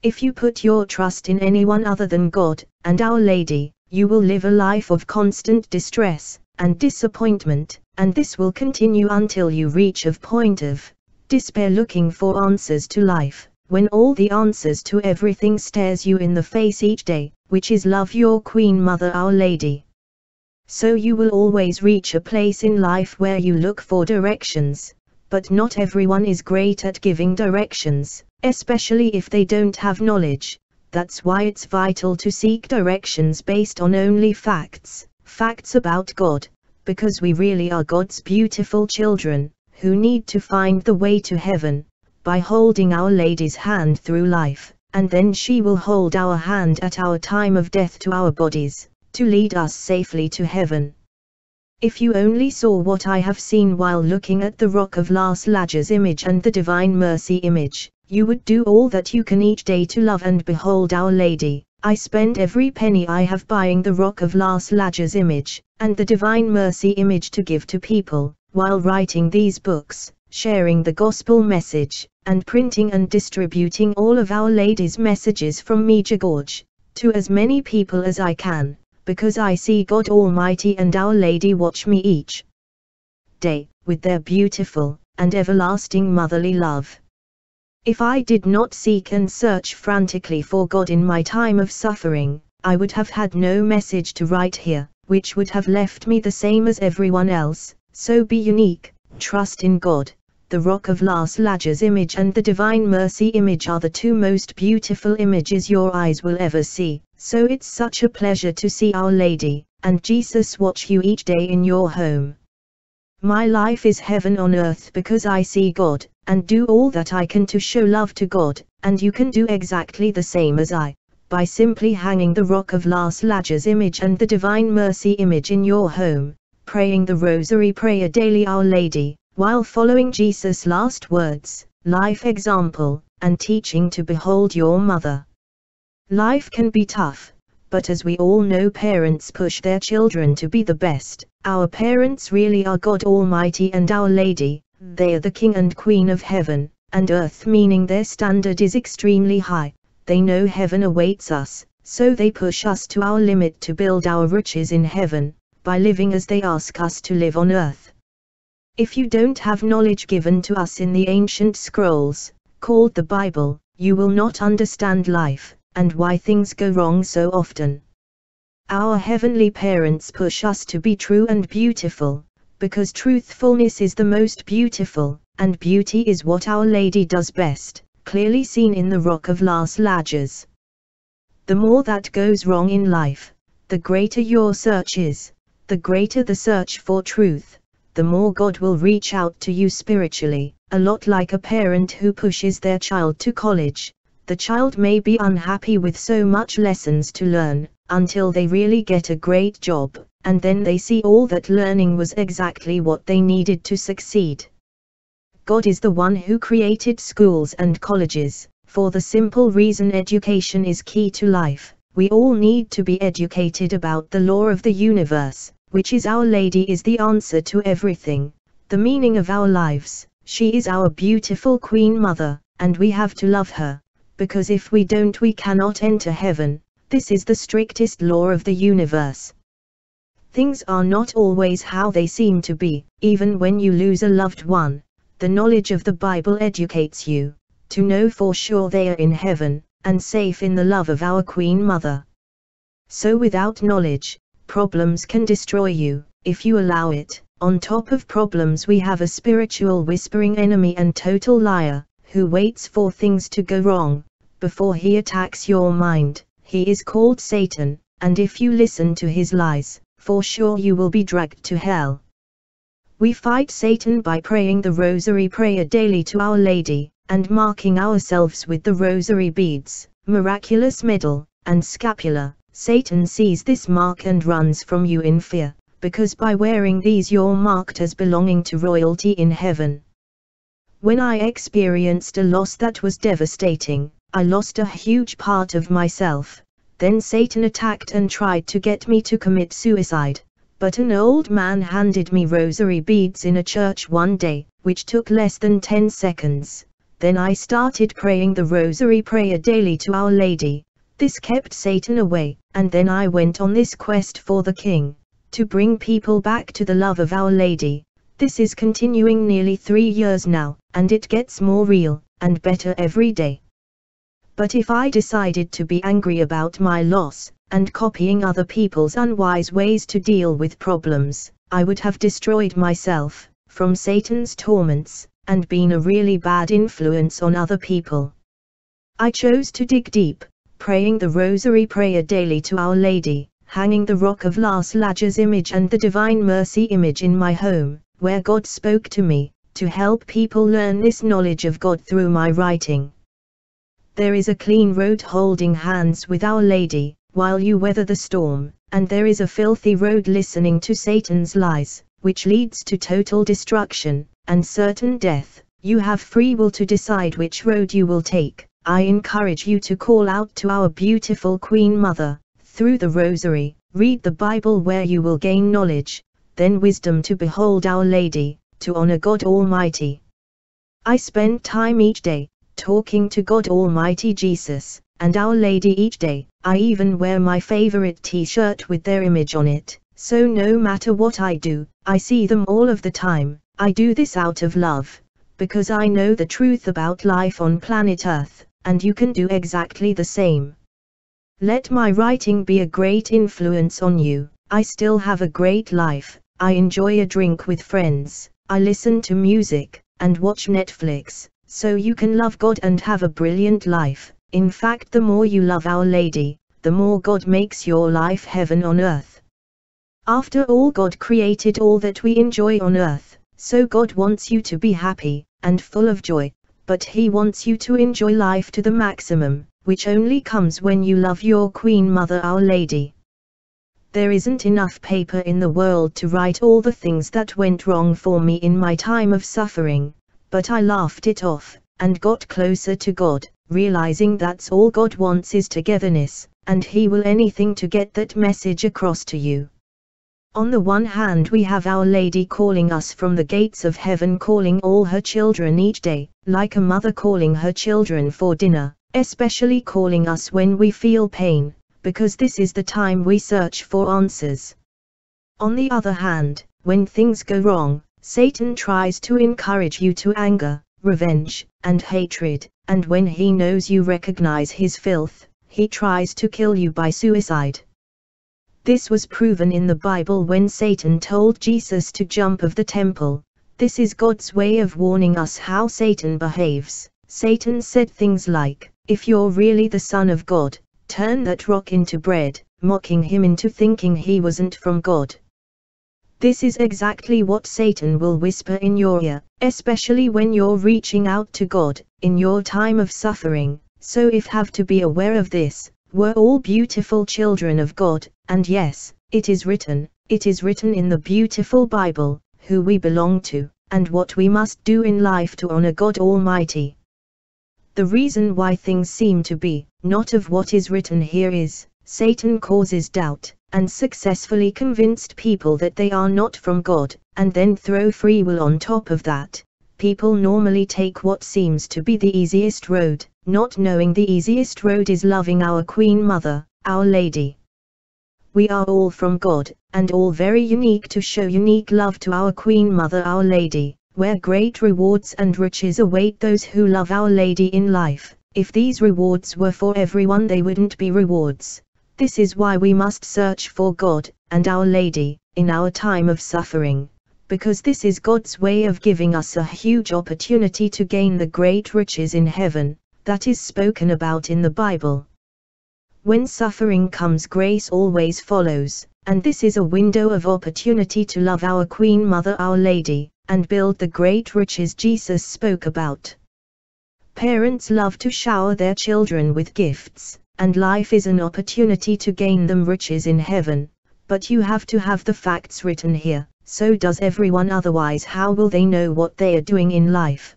Speaker 1: If you put your trust in anyone other than God, and Our Lady, you will live a life of constant distress, and disappointment, and this will continue until you reach a point of despair looking for answers to life when all the answers to everything stares you in the face each day, which is love your Queen Mother Our Lady. So you will always reach a place in life where you look for directions, but not everyone is great at giving directions, especially if they don't have knowledge. That's why it's vital to seek directions based on only facts, facts about God, because we really are God's beautiful children, who need to find the way to heaven, by holding Our Lady's hand through life, and then she will hold our hand at our time of death to our bodies, to lead us safely to heaven. If you only saw what I have seen while looking at the Rock of Las Lajas image and the Divine Mercy image, you would do all that you can each day to love and behold Our Lady, I spend every penny I have buying the Rock of Las Lajas image, and the Divine Mercy image to give to people, while writing these books, sharing the gospel message, and printing and distributing all of Our Lady's messages from Medjugorje, to as many people as I can, because I see God Almighty and Our Lady watch me each day, with their beautiful, and everlasting motherly love. If I did not seek and search frantically for God in my time of suffering, I would have had no message to write here, which would have left me the same as everyone else, so be unique, trust in God. The Rock of Las Lajas image and the Divine Mercy image are the two most beautiful images your eyes will ever see, so it's such a pleasure to see Our Lady, and Jesus watch you each day in your home. My life is heaven on earth because I see God, and do all that I can to show love to God, and you can do exactly the same as I, by simply hanging the Rock of Las Lajas image and the Divine Mercy image in your home, praying the Rosary prayer daily Our Lady, while following Jesus' last words, life example, and teaching to behold your mother. Life can be tough, but as we all know parents push their children to be the best, our parents really are God Almighty and Our Lady, they are the King and Queen of heaven and earth, meaning their standard is extremely high. They know heaven awaits us, so they push us to our limit to build our riches in heaven, by living as they ask us to live on earth. If you don't have knowledge given to us in the ancient scrolls, called the Bible, you will not understand life, and why things go wrong so often. Our heavenly parents push us to be true and beautiful, because truthfulness is the most beautiful, and beauty is what Our Lady does best, clearly seen in the Rock of Las Lajas. The more that goes wrong in life, the greater your search is, the greater the search for truth, the more God will reach out to you spiritually, a lot like a parent who pushes their child to college. The child may be unhappy with so much lessons to learn, until they really get a great job, and then they see all that learning was exactly what they needed to succeed. God is the one who created schools and colleges, for the simple reason education is key to life. We all need to be educated about the law of the universe, which is Our Lady is the answer to everything, the meaning of our lives. She is our beautiful Queen Mother, and we have to love her, because if we don't we cannot enter heaven. This is the strictest law of the universe. Things are not always how they seem to be, even when you lose a loved one. The knowledge of the Bible educates you, to know for sure they are in heaven, and safe in the love of our Queen Mother. So without knowledge, problems can destroy you, if you allow it. On top of problems we have a spiritual whispering enemy and total liar, who waits for things to go wrong, before he attacks your mind. He is called Satan, and if you listen to his lies, for sure you will be dragged to hell. We fight Satan by praying the Rosary prayer daily to Our Lady, and marking ourselves with the Rosary beads, miraculous medal, and scapular. Satan sees this mark and runs from you in fear, because by wearing these you're marked as belonging to royalty in heaven. When I experienced a loss that was devastating, I lost a huge part of myself, then Satan attacked and tried to get me to commit suicide. But an old man handed me rosary beads in a church one day, which took less than 10 seconds. Then I started praying the rosary prayer daily to Our Lady. This kept Satan away, and then I went on this quest for the King, to bring people back to the love of Our Lady. This is continuing nearly three years now, and it gets more real, and better every day. But if I decided to be angry about my loss, and copying other people's unwise ways to deal with problems, I would have destroyed myself, from Satan's torments, and been a really bad influence on other people. I chose to dig deep, praying the Rosary prayer daily to Our Lady, hanging the Rock of Las Lajas image and the Divine Mercy image in my home, where God spoke to me, to help people learn this knowledge of God through my writing. There is a clean road holding hands with Our Lady, while you weather the storm, and there is a filthy road listening to Satan's lies, which leads to total destruction, and certain death. You have free will to decide which road you will take, I encourage you to call out to our beautiful Queen Mother, through the Rosary, read the Bible where you will gain knowledge, then wisdom to behold Our Lady, to honor God Almighty. I spend time each day, talking to God Almighty Jesus, and Our Lady each day, I even wear my favorite t-shirt with their image on it, so no matter what I do, I see them all of the time, I do this out of love, because I know the truth about life on planet Earth, and you can do exactly the same. Let my writing be a great influence on you, I still have a great life, I enjoy a drink with friends, I listen to music, and watch Netflix, so you can love God and have a brilliant life. In fact, the more you love Our Lady, the more God makes your life heaven on earth. After all, God created all that we enjoy on earth, so God wants you to be happy and full of joy, but He wants you to enjoy life to the maximum, which only comes when you love your Queen Mother Our Lady. There isn't enough paper in the world to write all the things that went wrong for me in my time of suffering, but I laughed it off, and got closer to God, realizing that's all God wants is togetherness, and He will anything to get that message across to you. On the one hand we have Our Lady calling us from the gates of heaven calling all her children each day, like a mother calling her children for dinner, especially calling us when we feel pain, because this is the time we search for answers. On the other hand, when things go wrong, Satan tries to encourage you to anger, revenge, and hatred, and when he knows you recognize his filth, he tries to kill you by suicide. This was proven in the Bible when Satan told Jesus to jump of the temple. This is God's way of warning us how Satan behaves. Satan said things like, If you're really the Son of God, turn that rock into bread, mocking him into thinking he wasn't from God. This is exactly what Satan will whisper in your ear, especially when you're reaching out to God, in your time of suffering, so if have to be aware of this, we're all beautiful children of God, and yes, it is written, it is written in the beautiful Bible, who we belong to, and what we must do in life to honor God Almighty. The reason why things seem to be, not of what is written here is, Satan causes doubt, and successfully convinced people that they are not from God, and then throw free will on top of that. People normally take what seems to be the easiest road, not knowing the easiest road is loving our Queen Mother, Our Lady. We are all from God, and all very unique to show unique love to our Queen Mother Our Lady, where great rewards and riches await those who love Our Lady in life. If these rewards were for everyone they wouldn't be rewards. This is why we must search for God, and Our Lady, in our time of suffering. Because this is God's way of giving us a huge opportunity to gain the great riches in heaven, that is spoken about in the Bible. When suffering comes grace always follows, and this is a window of opportunity to love our Queen Mother Our Lady, and build the great riches Jesus spoke about. Parents love to shower their children with gifts, and life is an opportunity to gain them riches in heaven, but you have to have the facts written here, so does everyone otherwise how will they know what they are doing in life?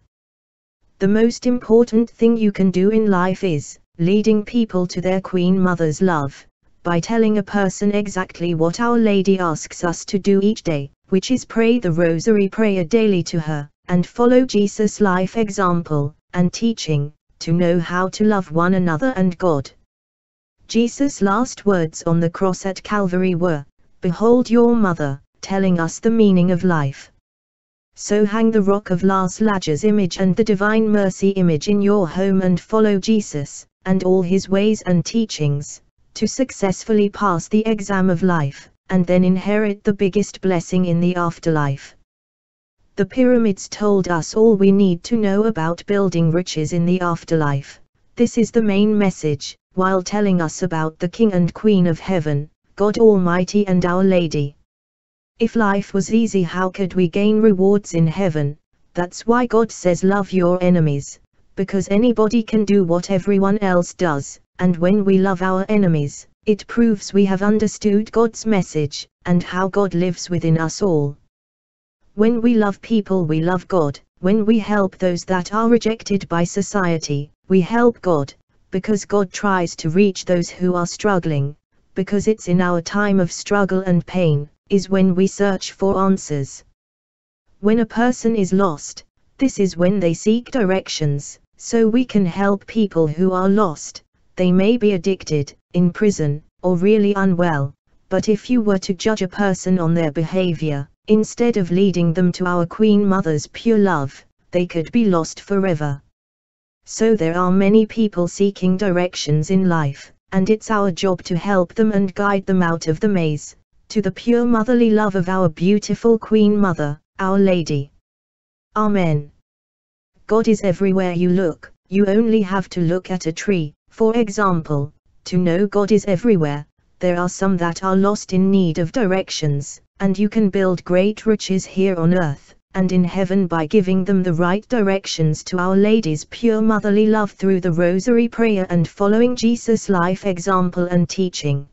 Speaker 1: The most important thing you can do in life is, leading people to their Queen Mother's love, by telling a person exactly what Our Lady asks us to do each day, which is pray the Rosary prayer daily to her, and follow Jesus' life example, and teaching, to know how to love one another and God. Jesus' last words on the cross at Calvary were, Behold your mother, telling us the meaning of life. So hang the Rock of Las Lajas image and the Divine Mercy image in your home and follow Jesus, and all his ways and teachings, to successfully pass the exam of life and then inherit the biggest blessing in the afterlife. The pyramids told us all we need to know about building riches in the afterlife. This is the main message, while telling us about the King and Queen of Heaven, God Almighty and Our Lady. If life was easy how could we gain rewards in heaven? That's why God says love your enemies, because anybody can do what everyone else does, and when we love our enemies, it proves we have understood God's message, and how God lives within us all. When we love people we love God, when we help those that are rejected by society, we help God, because God tries to reach those who are struggling, because it's in our time of struggle and pain, is when we search for answers. When a person is lost, this is when they seek directions, so we can help people who are lost, they may be addicted, in prison, or really unwell, but if you were to judge a person on their behavior, instead of leading them to our Queen Mother's pure love, they could be lost forever. So there are many people seeking directions in life, and it's our job to help them and guide them out of the maze, to the pure motherly love of our beautiful Queen Mother, Our Lady. Amen. God is everywhere you look, you only have to look at a tree, for example, to know God is everywhere, there are some that are lost in need of directions, and you can build great riches here on earth, and in heaven by giving them the right directions to Our Lady's pure motherly love through the Rosary prayer and following Jesus' life example and teaching.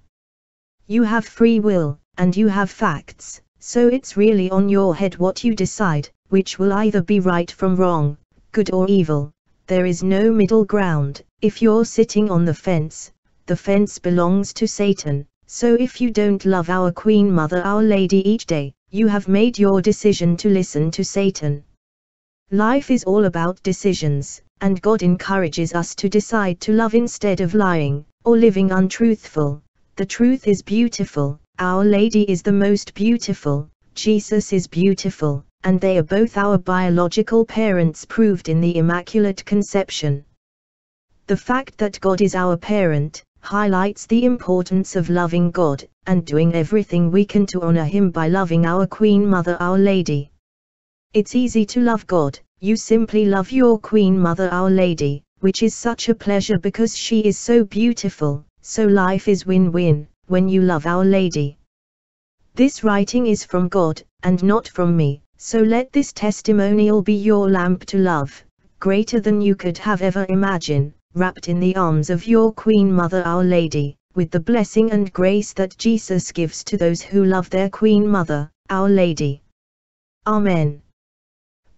Speaker 1: You have free will, and you have facts, so it's really on your head what you decide, which will either be right from wrong, good or evil. There is no middle ground. If you're sitting on the fence, the fence belongs to Satan. So if you don't love our Queen Mother Our Lady each day, you have made your decision to listen to Satan. Life is all about decisions, and God encourages us to decide to love instead of lying, or living untruthful. The truth is beautiful, Our Lady is the most beautiful, Jesus is beautiful, and they are both our biological parents proved in the Immaculate Conception. The fact that God is our parent, highlights the importance of loving God, and doing everything we can to honor Him by loving our Queen Mother Our Lady. It's easy to love God, you simply love your Queen Mother Our Lady, which is such a pleasure because she is so beautiful, so life is win-win, when you love Our Lady. This writing is from God, and not from me, so let this testimonial be your lamp to love, greater than you could have ever imagined, wrapped in the arms of your Queen Mother Our Lady, with the blessing and grace that Jesus gives to those who love their Queen Mother, Our Lady. Amen.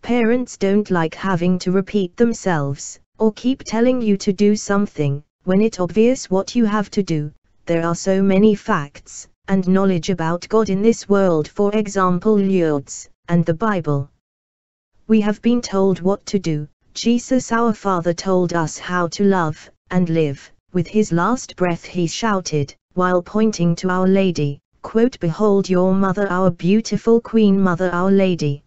Speaker 1: Parents don't like having to repeat themselves, or keep telling you to do something, when it's obvious what you have to do, there are so many facts, and knowledge about God in this world for example Lourdes, and the Bible. We have been told what to do, Jesus our Father told us how to love, and live, with his last breath he shouted, while pointing to Our Lady, quote Behold your mother our beautiful Queen Mother Our Lady.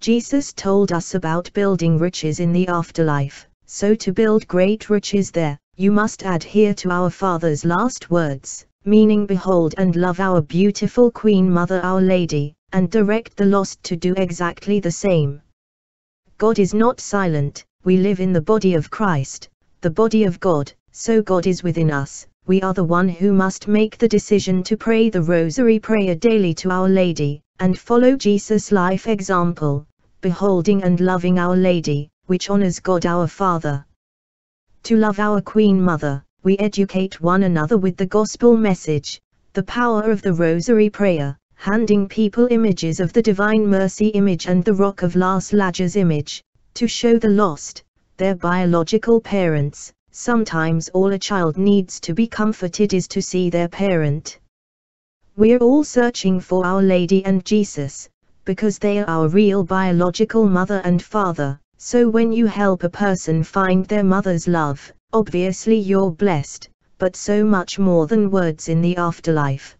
Speaker 1: Jesus told us about building riches in the afterlife, so to build great riches there, you must adhere to our Father's last words, meaning behold and love our beautiful Queen Mother Our Lady, and direct the lost to do exactly the same. God is not silent, we live in the body of Christ, the body of God, so God is within us, we are the one who must make the decision to pray the Rosary prayer daily to Our Lady, and follow Jesus' life example, beholding and loving Our Lady, which honors God our Father. To love our Queen Mother, we educate one another with the gospel message, the power of the Rosary Prayer, handing people images of the Divine Mercy image and the Rock of Las Lajas image, to show the lost, their biological parents, sometimes all a child needs to be comforted is to see their parent. We're all searching for Our Lady and Jesus, because they are our real biological mother and father, so when you help a person find their mother's love, obviously you're blessed, but so much more than words in the afterlife.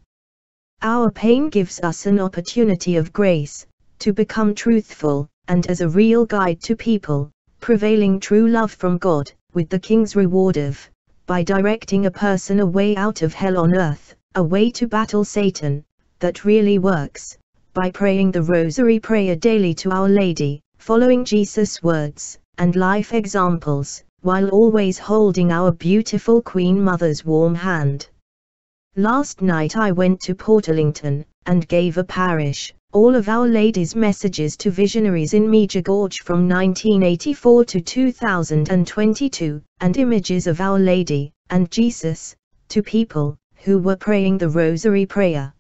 Speaker 1: Our pain gives us an opportunity of grace, to become truthful, and as a real guide to people, prevailing true love from God, with the King's reward of, by directing a person a way out of hell on earth, a way to battle Satan, that really works, by praying the Rosary prayer daily to Our Lady, following Jesus' words, and life examples, while always holding our beautiful Queen Mother's warm hand. Last night I went to Portarlington, and gave a parish, all of Our Lady's messages to visionaries in Medjugorje from 1984 to 2022, and images of Our Lady, and Jesus, to people, who were praying the Rosary prayer.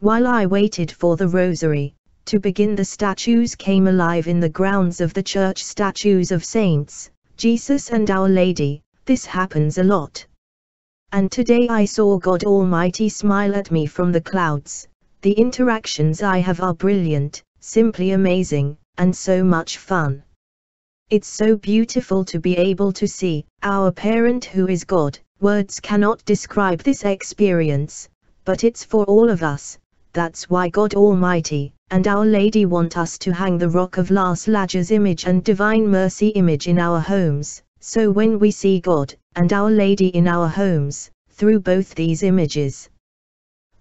Speaker 1: While I waited for the Rosary, To begin the statues came alive in the grounds of the church statues of saints, Jesus and Our Lady, this happens a lot. And today I saw God Almighty smile at me from the clouds, the interactions I have are brilliant, simply amazing, and so much fun. It's so beautiful to be able to see, our parent who is God, words cannot describe this experience, but it's for all of us, that's why God Almighty, and Our Lady want us to hang the Rock of Las Lajas image and Divine Mercy image in our homes, so when we see God, and Our Lady in our homes, through both these images,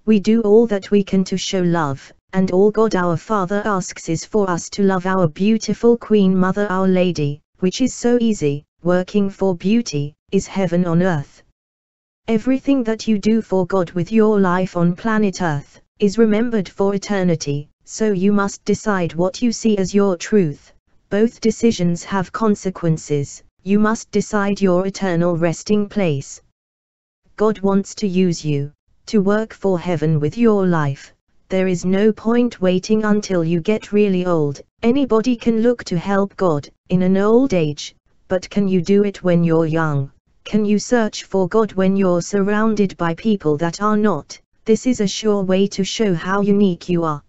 Speaker 1: we do all that we can to show love, and all God our Father asks is for us to love our beautiful Queen Mother. Our Lady, which is so easy, working for beauty, is heaven on earth. Everything that you do for God with your life on planet Earth, is remembered for eternity, so you must decide what you see as your truth. Both decisions have consequences, you must decide your eternal resting place. God wants to use you, to work for heaven with your life. There is no point waiting until you get really old, anybody can look to help God, in an old age, but can you do it when you're young? Can you search for God when you're surrounded by people that are not? This is a sure way to show how unique you are.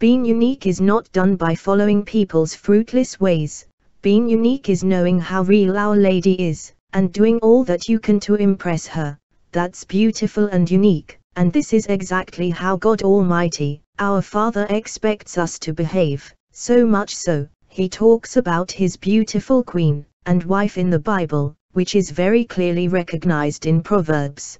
Speaker 1: Being unique is not done by following people's fruitless ways. Being unique is knowing how real Our Lady is, and doing all that you can to impress her. That's beautiful and unique, and this is exactly how God Almighty, our Father expects us to behave, so much so, he talks about his beautiful queen, and wife in the Bible, which is very clearly recognized in Proverbs.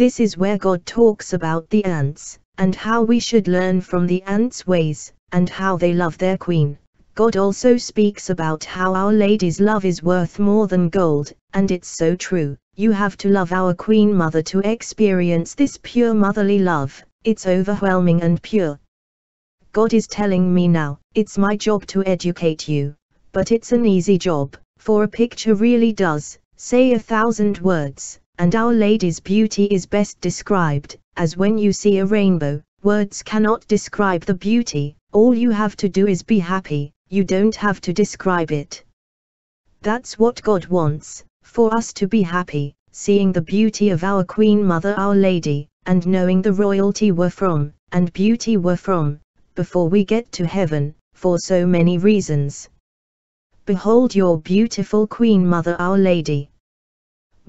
Speaker 1: This is where God talks about the ants, and how we should learn from the ants' ways, and how they love their queen. God also speaks about how Our Lady's love is worth more than gold, and it's so true. You have to love our Queen Mother to experience this pure motherly love, it's overwhelming and pure. God is telling me now, it's my job to educate you, but it's an easy job, for a picture really does, say a thousand words, and Our Lady's beauty is best described, as when you see a rainbow, words cannot describe the beauty, all you have to do is be happy, you don't have to describe it. That's what God wants, for us to be happy, seeing the beauty of our Queen Mother Our Lady, and knowing the royalty we're from, and beauty we're from, before we get to heaven, for so many reasons. Behold your beautiful Queen Mother Our Lady.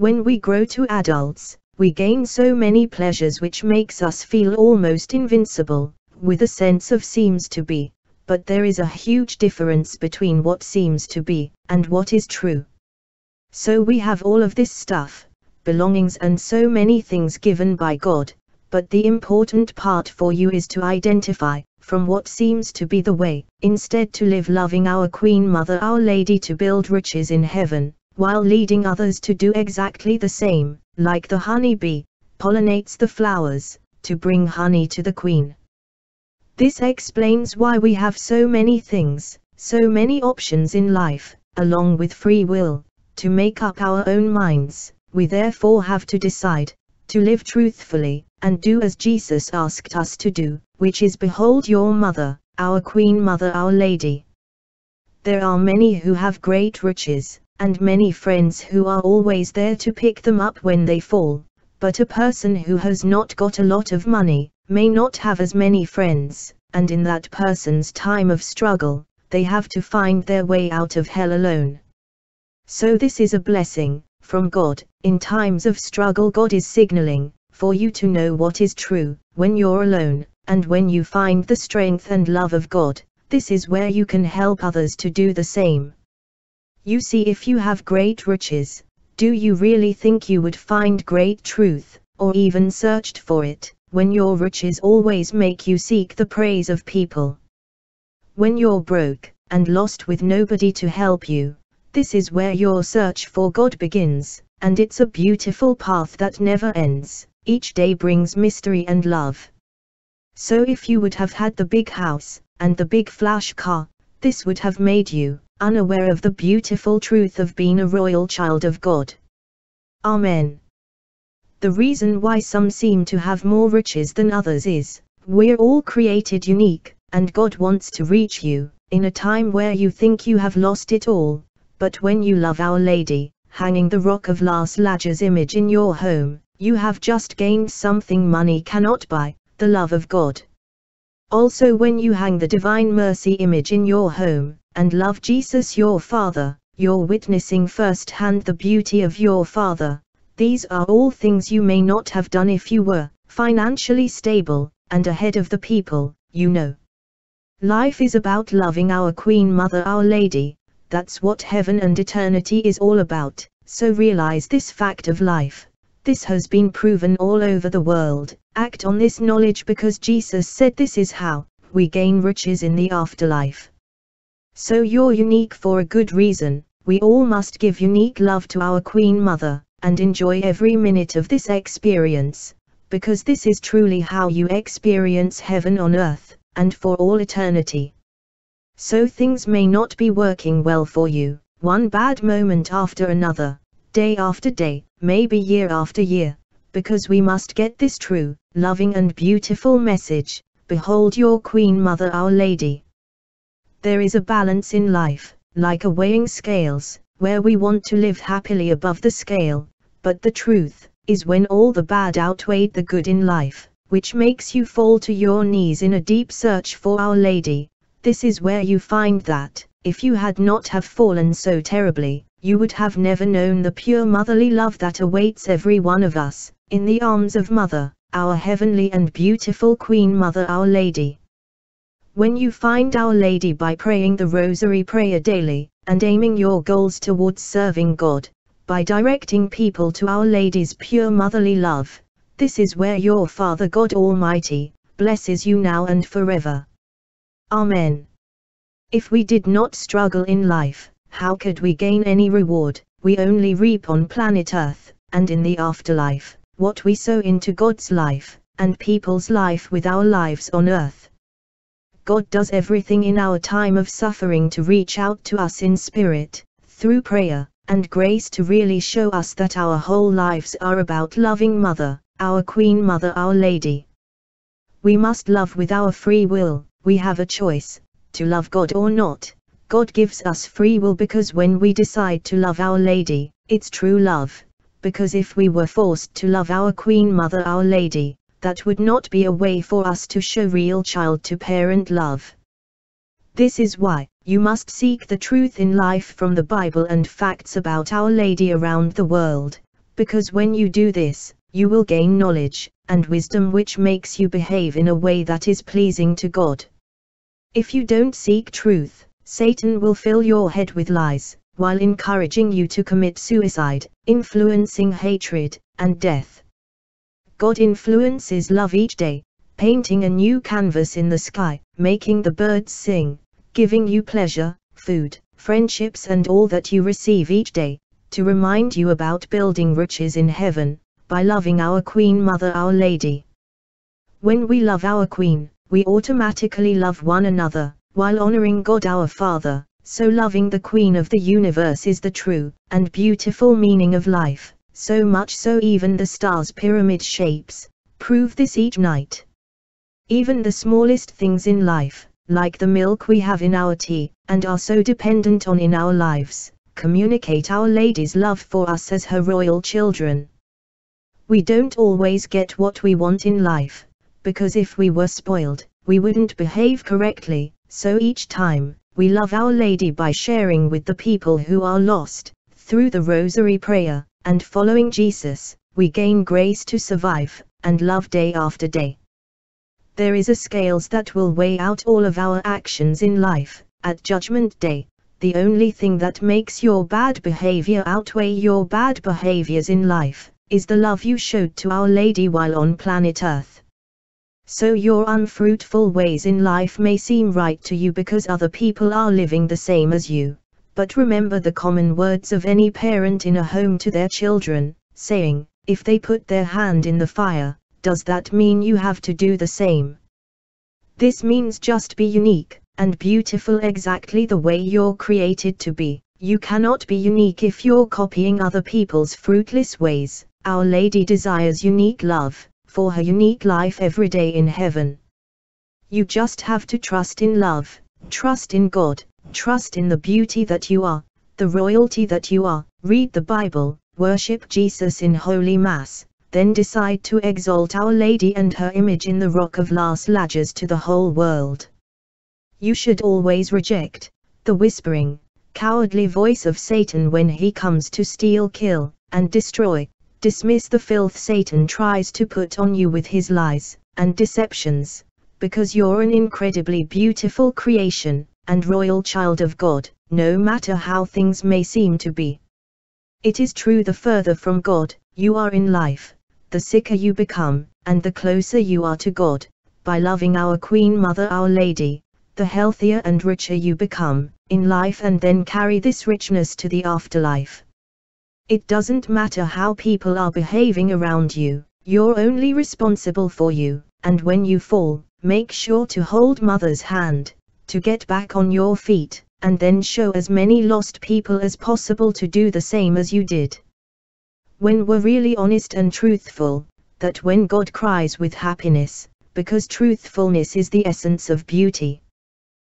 Speaker 1: When we grow to adults, we gain so many pleasures which makes us feel almost invincible, with a sense of seems to be, but there is a huge difference between what seems to be, and what is true. So we have all of this stuff, belongings and so many things given by God, but the important part for you is to identify, from what seems to be the way, instead to live loving our Queen Mother Our Lady to build riches in heaven, while leading others to do exactly the same, like the honey bee, pollinates the flowers, to bring honey to the queen. This explains why we have so many things, so many options in life, along with free will, to make up our own minds, we therefore have to decide, to live truthfully, and do as Jesus asked us to do, which is behold your mother, our Queen Mother Our Lady. There are many who have great riches, and many friends who are always there to pick them up when they fall, but a person who has not got a lot of money, may not have as many friends, and in that person's time of struggle, they have to find their way out of hell alone. So this is a blessing, from God, in times of struggle God is signaling, for you to know what is true, when you're alone, and when you find the strength and love of God, this is where you can help others to do the same. You see if you have great riches, do you really think you would find great truth, or even searched for it, when your riches always make you seek the praise of people? When you're broke, and lost with nobody to help you, this is where your search for God begins, and it's a beautiful path that never ends, each day brings mystery and love. So if you would have had the big house, and the big flash car, this would have made you, unaware of the beautiful truth of being a royal child of God. Amen. The reason why some seem to have more riches than others is, we're all created unique, and God wants to reach you, in a time where you think you have lost it all, but when you love Our Lady, hanging the Rock of Las Lajas image in your home, you have just gained something money cannot buy, the love of God. Also when you hang the Divine Mercy image in your home, and love Jesus your Father, you're witnessing firsthand the beauty of your Father. These are all things you may not have done if you were financially stable, and ahead of the people, you know. Life is about loving our Queen Mother Our Lady, that's what heaven and eternity is all about, so realize this fact of life. This has been proven all over the world, act on this knowledge because Jesus said this is how we gain riches in the afterlife. So you're unique for a good reason, we all must give unique love to our Queen Mother, and enjoy every minute of this experience, because this is truly how you experience heaven on earth, and for all eternity. So things may not be working well for you, one bad moment after another, day after day, maybe year after year, because we must get this true, loving and beautiful message, behold your Queen Mother Our Lady. There is a balance in life, like a weighing scales, where we want to live happily above the scale, but the truth, is when all the bad outweighed the good in life, which makes you fall to your knees in a deep search for Our Lady, this is where you find that, if you had not have fallen so terribly, you would have never known the pure motherly love that awaits every one of us, in the arms of Mother, our heavenly and beautiful Queen Mother Our Lady. When you find Our Lady by praying the Rosary prayer daily, and aiming your goals towards serving God, by directing people to Our Lady's pure motherly love, this is where your Father God Almighty, blesses you now and forever. Amen. If we did not struggle in life, how could we gain any reward? We only reap on planet Earth, and in the afterlife, what we sow into God's life, and people's life with our lives on earth. God does everything in our time of suffering to reach out to us in spirit, through prayer, and grace to really show us that our whole lives are about loving Mother, our Queen Mother Our Lady. We must love with our free will, we have a choice, to love God or not. God gives us free will because when we decide to love Our Lady, it's true love, because if we were forced to love our Queen Mother Our Lady, that would not be a way for us to show real child to parent love. This is why, you must seek the truth in life from the Bible and facts about Our Lady around the world, because when you do this, you will gain knowledge, and wisdom which makes you behave in a way that is pleasing to God. If you don't seek truth, Satan will fill your head with lies, while encouraging you to commit suicide, influencing hatred, and death. God influences love each day, painting a new canvas in the sky, making the birds sing, giving you pleasure, food, friendships and all that you receive each day, to remind you about building riches in heaven, by loving our Queen Mother Our Lady. When we love our Queen, we automatically love one another, while honoring God our Father, so loving the Queen of the universe is the true, and beautiful meaning of life, so much so even the stars' pyramid shapes, prove this each night. Even the smallest things in life, like the milk we have in our tea, and are so dependent on in our lives, communicate Our Lady's love for us as her royal children. We don't always get what we want in life, because if we were spoiled, we wouldn't behave correctly, so each time, we love Our Lady by sharing with the people who are lost, through the Rosary prayer, and following Jesus, we gain grace to survive, and love day after day there is a scales that will weigh out all of our actions in life, at Judgment Day. The only thing that makes your bad behavior outweigh your bad behaviors in life, is the love you showed to Our Lady while on planet Earth. So your unfruitful ways in life may seem right to you because other people are living the same as you. But remember the common words of any parent in a home to their children, saying, if they put their hand in the fire, does that mean you have to do the same? This means just be unique, and beautiful exactly the way you're created to be. You cannot be unique if you're copying other people's fruitless ways. Our Lady desires unique love, for her unique life every day in heaven. You just have to trust in love, trust in God, trust in the beauty that you are, the royalty that you are, read the Bible, worship Jesus in Holy Mass, then decide to exalt Our Lady and her image in the Rock of Las Lajas to the whole world. You should always reject the whispering, cowardly voice of Satan when he comes to steal, kill, and destroy. Dismiss the filth Satan tries to put on you with his lies and deceptions, because you're an incredibly beautiful creation and royal child of God, no matter how things may seem to be. It is true the further from God you are in life, the sicker you become, and the closer you are to God, by loving our Queen Mother Our Lady, the healthier and richer you become, in life and then carry this richness to the afterlife. It doesn't matter how people are behaving around you, you're only responsible for you, and when you fall, make sure to hold Mother's hand, to get back on your feet, and then show as many lost people as possible to do the same as you did when we're really honest and truthful, that when God cries with happiness, because truthfulness is the essence of beauty.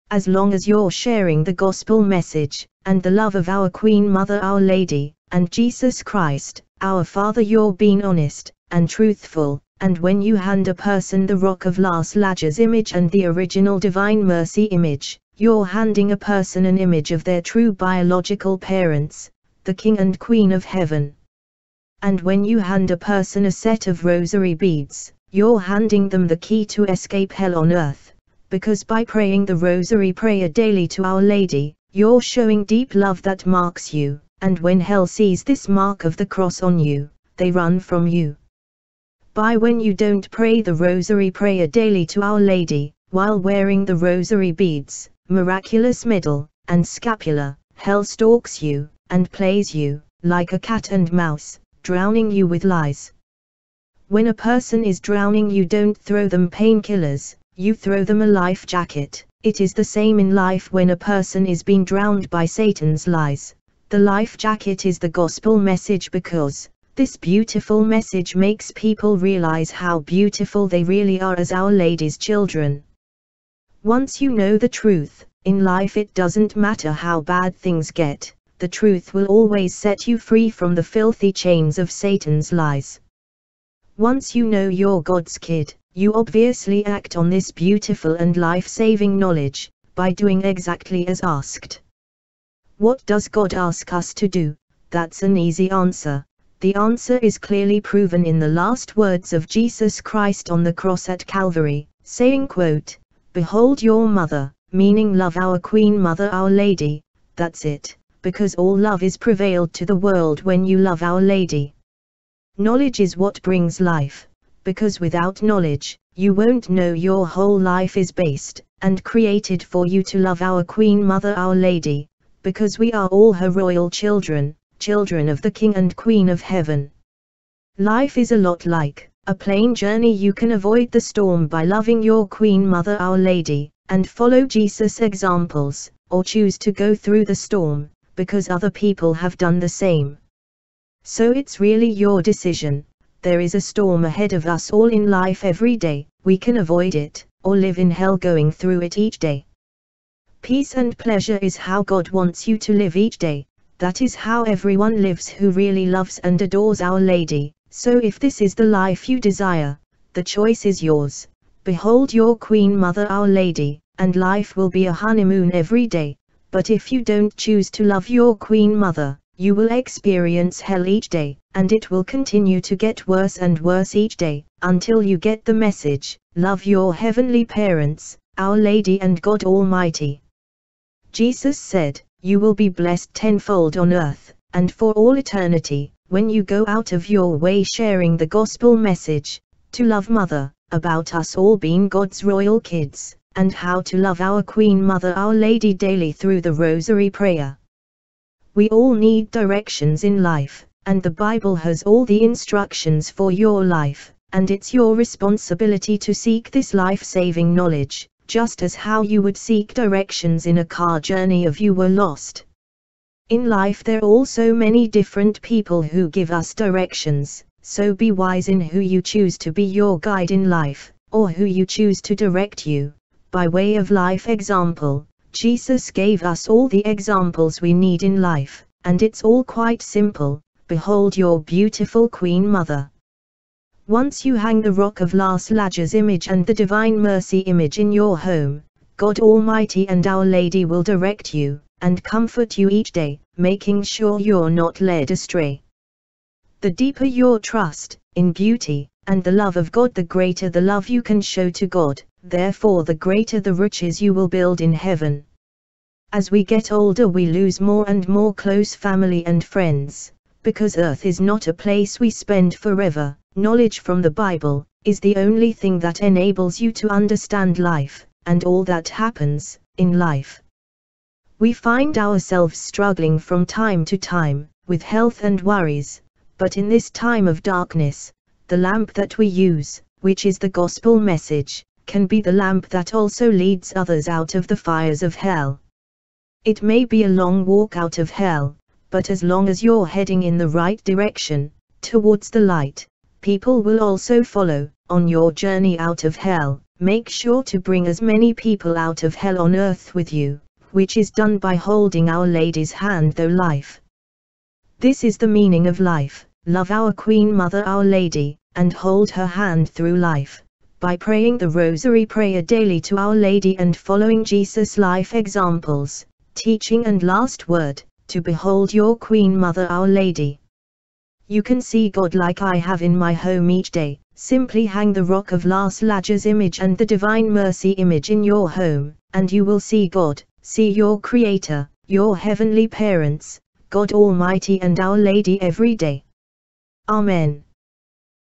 Speaker 1: As long as you're sharing the gospel message, and the love of our Queen Mother Our Lady, and Jesus Christ, our Father you're being honest, and truthful, and when you hand a person the Rock of Las Lajas image and the original Divine Mercy image, you're handing a person an image of their true biological parents, the King and Queen of Heaven. And when you hand a person a set of rosary beads, you're handing them the key to escape hell on earth, because by praying the rosary prayer daily to Our Lady, you're showing deep love that marks you, and when hell sees this mark of the cross on you, they run from you. By when you don't pray the rosary prayer daily to Our Lady, while wearing the rosary beads, miraculous medal, and scapular, hell stalks you, and plays you, like a cat and mouse, drowning you with lies. When a person is drowning you don't throw them painkillers, you throw them a life jacket. It is the same in life when a person is being drowned by Satan's lies. The life jacket is the gospel message because, this beautiful message makes people realize how beautiful they really are as Our Lady's children. Once you know the truth, in life it doesn't matter how bad things get, the truth will always set you free from the filthy chains of Satan's lies. Once you know you're God's kid, you obviously act on this beautiful and life-saving knowledge, by doing exactly as asked. What does God ask us to do? That's an easy answer. The answer is clearly proven in the last words of Jesus Christ on the cross at Calvary, saying quote, Behold your mother, meaning love our Queen Mother Our Lady, that's it because all love is prevailed to the world when you love Our Lady. Knowledge is what brings life, because without knowledge, you won't know your whole life is based, and created for you to love our Queen Mother Our Lady, because we are all her royal children, children of the King and Queen of Heaven. Life is a lot like a plane journey you can avoid the storm by loving your Queen Mother Our Lady, and follow Jesus' examples, or choose to go through the storm, because other people have done the same. So it's really your decision. There is a storm ahead of us all in life every day, we can avoid it, or live in hell going through it each day. Peace and pleasure is how God wants you to live each day, that is how everyone lives who really loves and adores Our Lady, so if this is the life you desire, the choice is yours. Behold your Queen Mother Our Lady, and life will be a honeymoon every day, but if you don't choose to love your Queen Mother, you will experience hell each day, and it will continue to get worse and worse each day, until you get the message, love your heavenly parents, Our Lady and God Almighty. Jesus said, you will be blessed tenfold on earth, and for all eternity, when you go out of your way sharing the gospel message, to love Mother, about us all being God's royal kids and how to love our Queen Mother Our Lady daily through the Rosary Prayer. We all need directions in life, and the Bible has all the instructions for your life, and it's your responsibility to seek this life-saving knowledge, just as how you would seek directions in a car journey if you were lost. In life there are also many different people who give us directions, so be wise in who you choose to be your guide in life, or who you choose to direct you by way of life example. Jesus gave us all the examples we need in life, and it's all quite simple. Behold your beautiful Queen Mother. Once you hang the Rock of Las Lajas image and the Divine Mercy image in your home, God Almighty and Our Lady will direct you, and comfort you each day, making sure you're not led astray. The deeper your trust, in beauty, and the love of God the greater the love you can show to God, therefore the greater the riches you will build in heaven. As we get older we lose more and more close family and friends, because earth is not a place we spend forever, knowledge from the Bible, is the only thing that enables you to understand life, and all that happens, in life. We find ourselves struggling from time to time, with health and worries, but in this time of darkness, the lamp that we use, which is the gospel message, can be the lamp that also leads others out of the fires of hell. It may be a long walk out of hell, but as long as you're heading in the right direction, towards the light, people will also follow, on your journey out of hell, make sure to bring as many people out of hell on earth with you, which is done by holding Our Lady's hand though life. This is the meaning of life, love our Queen Mother Our Lady, and hold her hand through life, by praying the Rosary prayer daily to Our Lady and following Jesus' life examples, teaching and last word, to behold your Queen Mother Our Lady. You can see God like I have in my home each day, simply hang the Rock of Las Lajas image and the Divine Mercy image in your home, and you will see God, see your Creator, your heavenly parents, God Almighty and Our Lady every day. Amen.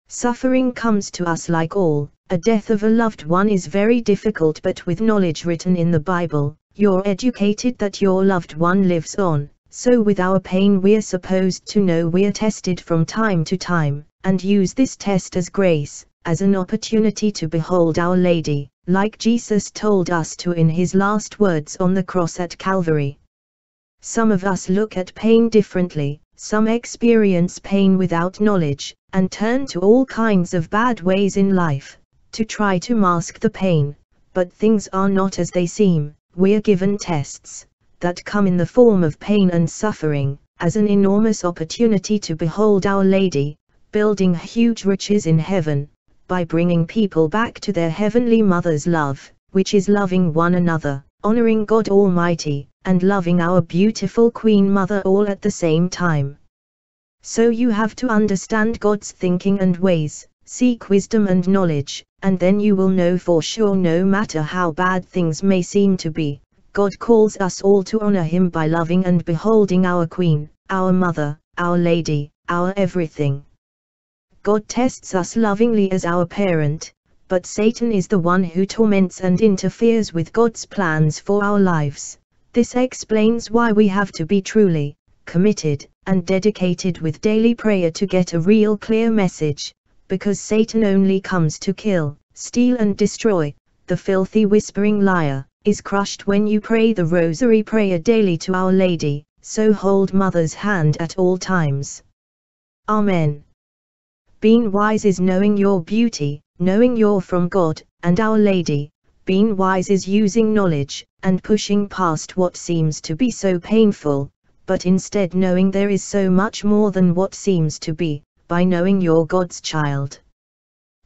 Speaker 1: Suffering comes to us like all, a death of a loved one is very difficult but with knowledge written in the Bible, you're educated that your loved one lives on, so with our pain we're supposed to know we're tested from time to time, and use this test as grace, as an opportunity to behold Our Lady, like Jesus told us to in his last words on the cross at Calvary. Some of us look at pain differently, some experience pain without knowledge, and turn to all kinds of bad ways in life, to try to mask the pain, but things are not as they seem, we're given tests, that come in the form of pain and suffering, as an enormous opportunity to behold Our Lady, building huge riches in heaven, by bringing people back to their Heavenly Mother's love, which is loving one another, honoring God Almighty, and loving our beautiful Queen Mother all at the same time. So you have to understand God's thinking and ways, seek wisdom and knowledge, and then you will know for sure no matter how bad things may seem to be, God calls us all to honor Him by loving and beholding our Queen, our Mother, our Lady, our everything. God tests us lovingly as our parent, but Satan is the one who torments and interferes with God's plans for our lives. This explains why we have to be truly committed and dedicated with daily prayer to get a real clear message, because Satan only comes to kill, steal and destroy, the filthy whispering liar is crushed when you pray the rosary prayer daily to Our Lady, so hold Mother's hand at all times. Amen. Being wise is knowing your beauty, knowing you're from God, and Our Lady. Being wise is using knowledge, and pushing past what seems to be so painful, but instead knowing there is so much more than what seems to be, by knowing you're God's child.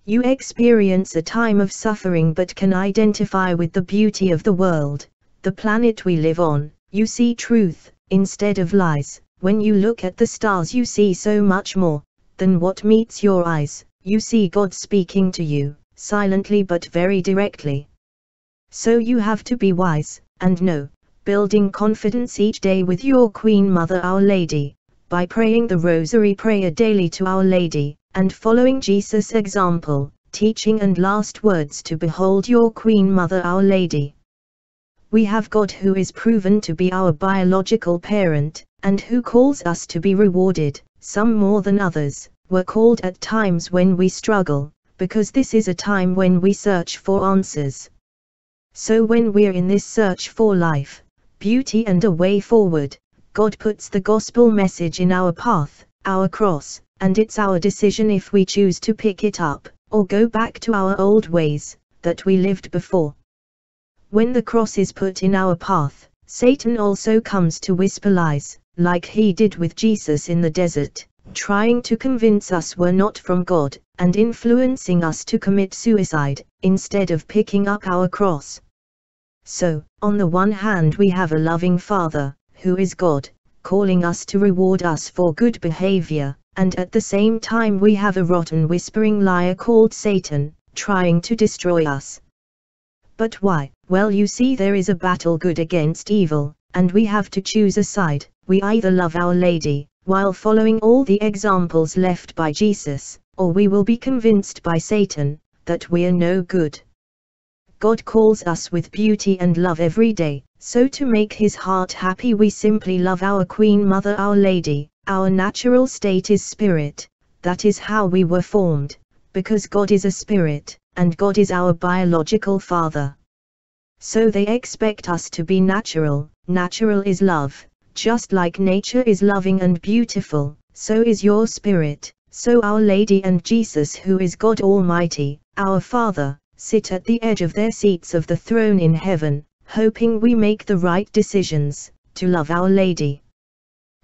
Speaker 1: You experience a time of suffering but can identify with the beauty of the world, the planet we live on, you see truth, instead of lies, when you look at the stars you see so much more, than what meets your eyes, you see God speaking to you, silently but very directly. So you have to be wise, and know, building confidence each day with your Queen Mother Our Lady, by praying the Rosary prayer daily to Our Lady, and following Jesus' example, teaching and last words to behold your Queen Mother Our Lady. We have God who is proven to be our biological parent, and who calls us to be rewarded, some more than others, were called at times when we struggle, because this is a time when we search for answers. So when we're in this search for life, beauty and a way forward, God puts the gospel message in our path, our cross, and it's our decision if we choose to pick it up, or go back to our old ways, that we lived before. When the cross is put in our path, Satan also comes to whisper lies, like he did with Jesus in the desert, trying to convince us we're not from God, and influencing us to commit suicide, instead of picking up our cross. So, on the one hand we have a loving Father, who is God, calling us to reward us for good behavior, and at the same time we have a rotten whispering liar called Satan, trying to destroy us. But why? Well you see there is a battle good against evil, and we have to choose a side, we either love Our Lady, while following all the examples left by Jesus, or we will be convinced by Satan, that we are no good. God calls us with beauty and love every day, so to make his heart happy we simply love our Queen Mother Our Lady, our natural state is spirit, that is how we were formed, because God is a spirit, and God is our biological father. So they expect us to be natural, natural is love, just like nature is loving and beautiful, so is your spirit, so Our Lady and Jesus who is God Almighty, our Father, sit at the edge of their seats of the throne in heaven, hoping we make the right decisions, to love Our Lady.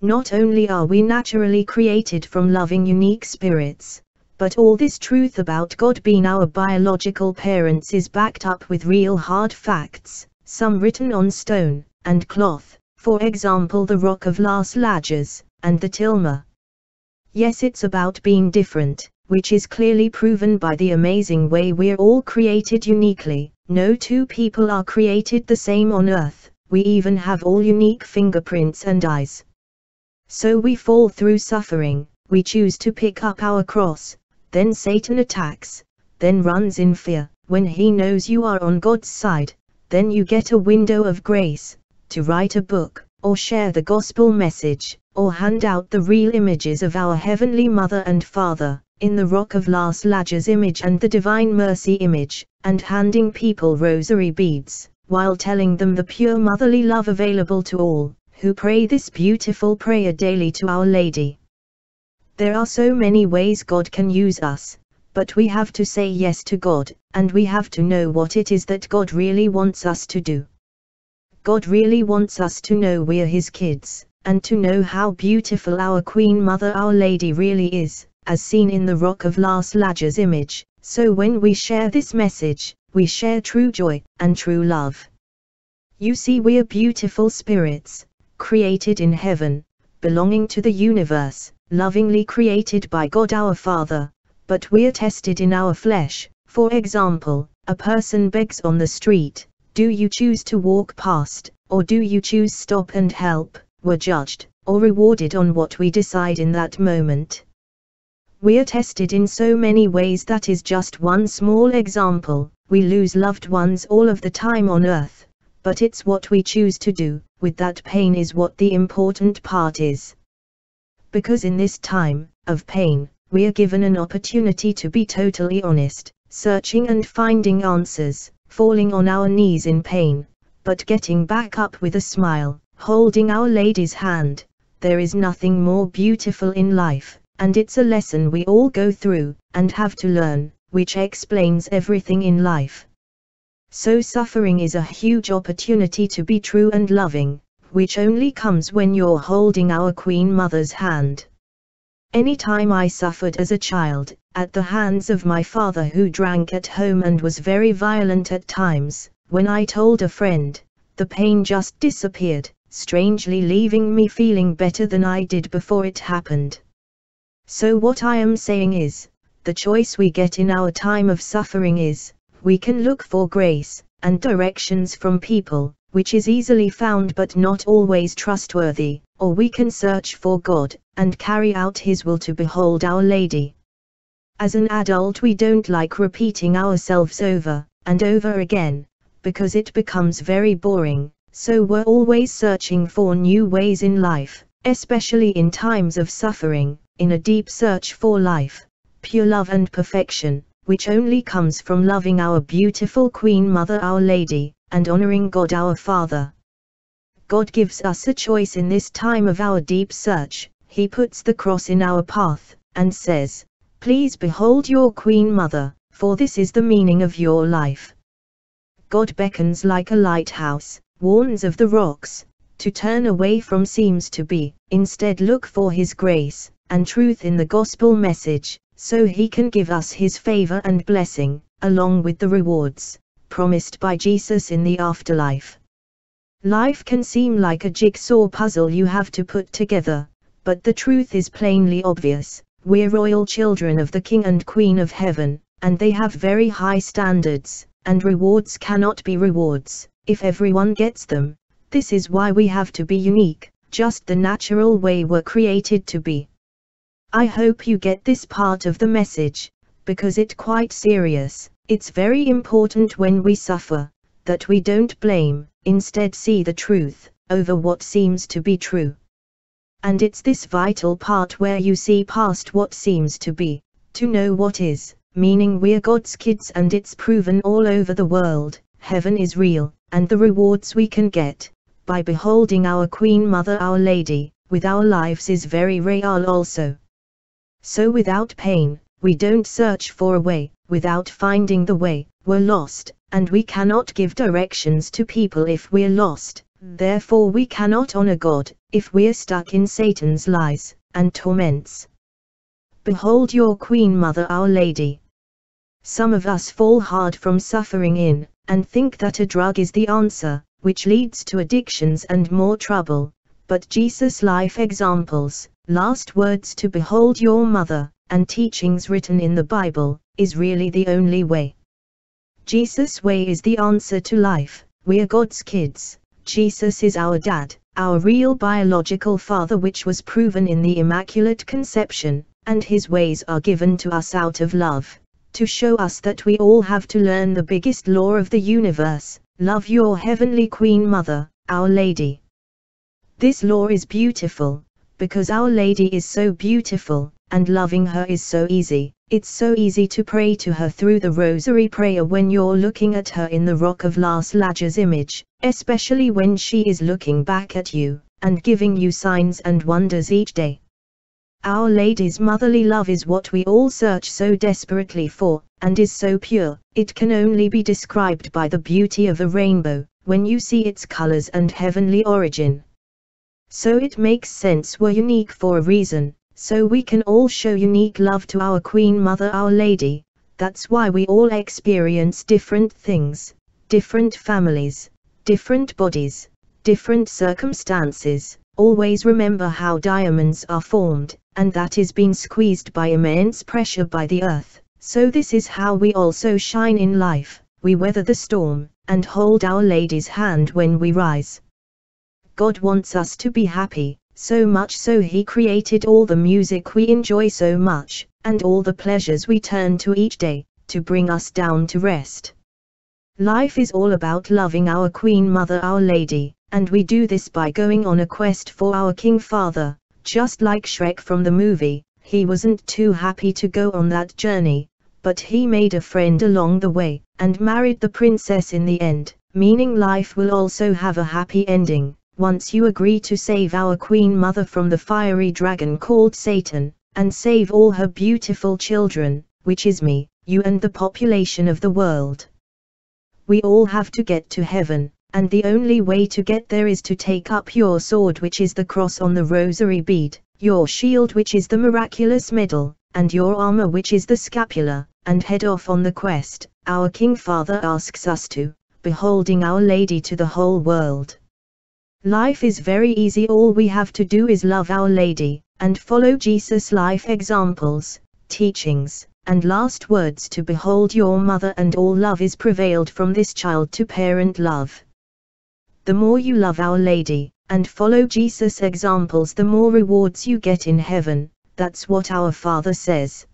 Speaker 1: Not only are we naturally created from loving unique spirits, but all this truth about God being our biological parents is backed up with real hard facts, some written on stone and cloth, for example the Rock of Las Lajas, and the Tilma. Yes, it's about being different, which is clearly proven by the amazing way we're all created uniquely. No two people are created the same on earth, we even have all unique fingerprints and eyes. So we fall through suffering, we choose to pick up our cross, then Satan attacks, then runs in fear, when he knows you are on God's side, then you get a window of grace, to write a book, or share the gospel message, or hand out the real images of our Heavenly Mother and Father, in the Rock of Las Lajas image and the Divine Mercy image, and handing people rosary beads, while telling them the pure motherly love available to all, who pray this beautiful prayer daily to Our Lady. There are so many ways God can use us, but we have to say yes to God, and we have to know what it is that God really wants us to do. God really wants us to know we're His kids, and to know how beautiful our Queen Mother Our Lady really is, as seen in the Rock of Las Lajas image, so when we share this message, we share true joy, and true love. You see we are beautiful spirits, created in heaven, belonging to the universe, lovingly created by God our Father, but we are tested in our flesh, for example, a person begs on the street, do you choose to walk past, or do you choose stop and help, we're judged, or rewarded on what we decide in that moment. We are tested in so many ways that is just one small example, we lose loved ones all of the time on earth, but it's what we choose to do, with that pain is what the important part is. Because in this time, of pain, we are given an opportunity to be totally honest, searching and finding answers, falling on our knees in pain, but getting back up with a smile, holding Our Lady's hand, there is nothing more beautiful in life, and it's a lesson we all go through, and have to learn, which explains everything in life. So suffering is a huge opportunity to be true and loving, which only comes when you're holding our Queen Mother's hand. Anytime I suffered as a child, at the hands of my father who drank at home and was very violent at times, when I told a friend, the pain just disappeared, strangely leaving me feeling better than I did before it happened. So what I am saying is, the choice we get in our time of suffering is, we can look for grace, and directions from people, which is easily found but not always trustworthy, or we can search for God, and carry out His will to behold Our Lady. As an adult we don't like repeating ourselves over, and over again, because it becomes very boring, so we're always searching for new ways in life, especially in times of suffering, in a deep search for life, pure love and perfection, which only comes from loving our beautiful Queen Mother Our Lady, and honoring God our Father. God gives us a choice in this time of our deep search, He puts the cross in our path, and says, Please behold your Queen Mother, for this is the meaning of your life. God beckons like a lighthouse, warns of the rocks, to turn away from seems to be, instead look for His grace, and truth in the gospel message, so He can give us His favor and blessing, along with the rewards, promised by Jesus in the afterlife. Life can seem like a jigsaw puzzle you have to put together, but the truth is plainly obvious, we're royal children of the King and Queen of Heaven, and they have very high standards, and rewards cannot be rewards, if everyone gets them. This is why we have to be unique, just the natural way we're created to be. I hope you get this part of the message, because it's quite serious, it's very important when we suffer, that we don't blame, instead see the truth, over what seems to be true. And it's this vital part where you see past what seems to be, to know what is, meaning we're God's kids and it's proven all over the world, heaven is real, and the rewards we can get, by beholding our Queen Mother Our Lady, with our lives is very real also. So without pain, we don't search for a way, without finding the way, we're lost, and we cannot give directions to people if we're lost, therefore we cannot honor God, if we're stuck in Satan's lies, and torments. Behold your Queen Mother Our Lady. Some of us fall hard from suffering in, and think that a drug is the answer, which leads to addictions and more trouble, but Jesus' life examples, last words to behold your mother, and teachings written in the Bible, is really the only way. Jesus' way is the answer to life. We are God's kids. Jesus is our dad, our real biological father, which was proven in the Immaculate Conception, and his ways are given to us out of love, to show us that we all have to learn the biggest law of the universe love your heavenly Queen Mother, Our Lady. This law is beautiful, because Our Lady is so beautiful, and loving her is so easy. It's so easy to pray to her through the rosary prayer when you're looking at her in the Rock of Las Lajas image, especially when she is looking back at you, and giving you signs and wonders each day. Our Lady's motherly love is what we all search so desperately for, and is so pure, it can only be described by the beauty of a rainbow, when you see its colors and heavenly origin. So it makes sense we're unique for a reason, so we can all show unique love to our Queen Mother Our Lady, that's why we all experience different things, different families, different bodies, different circumstances, always remember how diamonds are formed, and that is being squeezed by immense pressure by the earth, so this is how we also shine in life, we weather the storm, and hold Our Lady's hand when we rise. God wants us to be happy, so much so he created all the music we enjoy so much, and all the pleasures we turn to each day, to bring us down to rest. Life is all about loving our Queen Mother Our Lady, and we do this by going on a quest for our King Father, just like Shrek from the movie, he wasn't too happy to go on that journey, but he made a friend along the way, and married the princess in the end, meaning life will also have a happy ending once you agree to save our Queen Mother from the fiery dragon called Satan, and save all her beautiful children, which is me, you and the population of the world. We all have to get to heaven, and the only way to get there is to take up your sword which is the cross on the rosary bead, your shield which is the miraculous medal, and your armor which is the scapular, and head off on the quest, our King Father asks us to, beholding Our Lady to the whole world. Life is very easy all we have to do is love Our Lady, and follow Jesus' life examples, teachings, and last words to behold your mother and all love is prevailed from this child to parent love. The more you love Our Lady, and follow Jesus' examples the more rewards you get in heaven, that's what our Father says.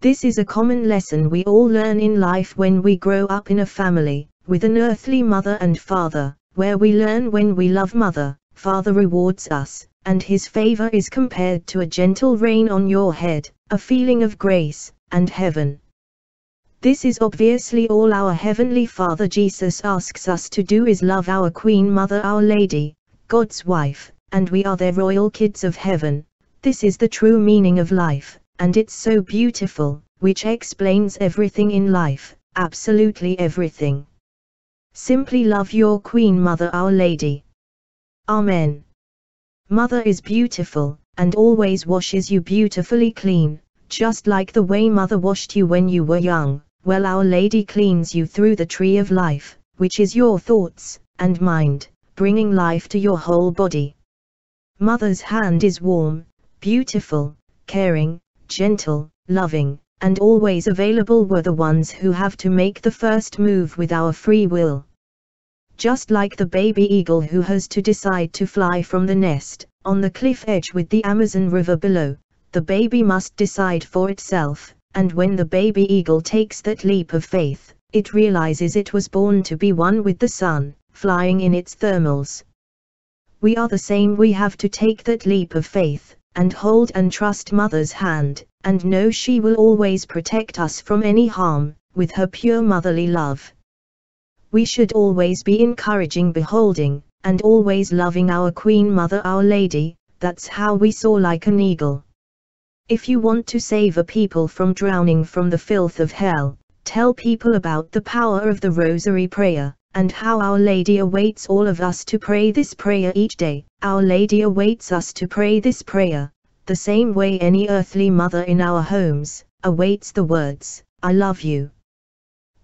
Speaker 1: This is a common lesson we all learn in life when we grow up in a family, with an earthly mother and father, where we learn when we love Mother, Father rewards us, and His favor is compared to a gentle rain on your head, a feeling of grace, and heaven. This is obviously all our Heavenly Father Jesus asks us to do is love our Queen Mother Our Lady, God's wife, and we are their royal kids of heaven. This is the true meaning of life, and it's so beautiful, which explains everything in life, absolutely everything. Simply love your Queen Mother Our Lady. Amen. Mother is beautiful, and always washes you beautifully clean, just like the way Mother washed you when you were young. Well, Our Lady cleans you through the tree of life, which is your thoughts and mind, bringing life to your whole body. Mother's hand is warm, beautiful, caring, gentle, loving, and always available were the ones who have to make the first move with our free will. Just like the baby eagle who has to decide to fly from the nest, on the cliff edge with the Amazon River below, the baby must decide for itself, and when the baby eagle takes that leap of faith, it realizes it was born to be one with the sun, flying in its thermals. We are the same we have to take that leap of faith, and hold and trust mother's hand, and know she will always protect us from any harm, with her pure motherly love. We should always be encouraging beholding, and always loving our Queen Mother Our Lady, that's how we soar like an eagle. If you want to save a people from drowning from the filth of hell, tell people about the power of the Rosary Prayer, and how Our Lady awaits all of us to pray this prayer each day. Our Lady awaits us to pray this prayer, the same way any earthly mother in our homes awaits the words, I love you.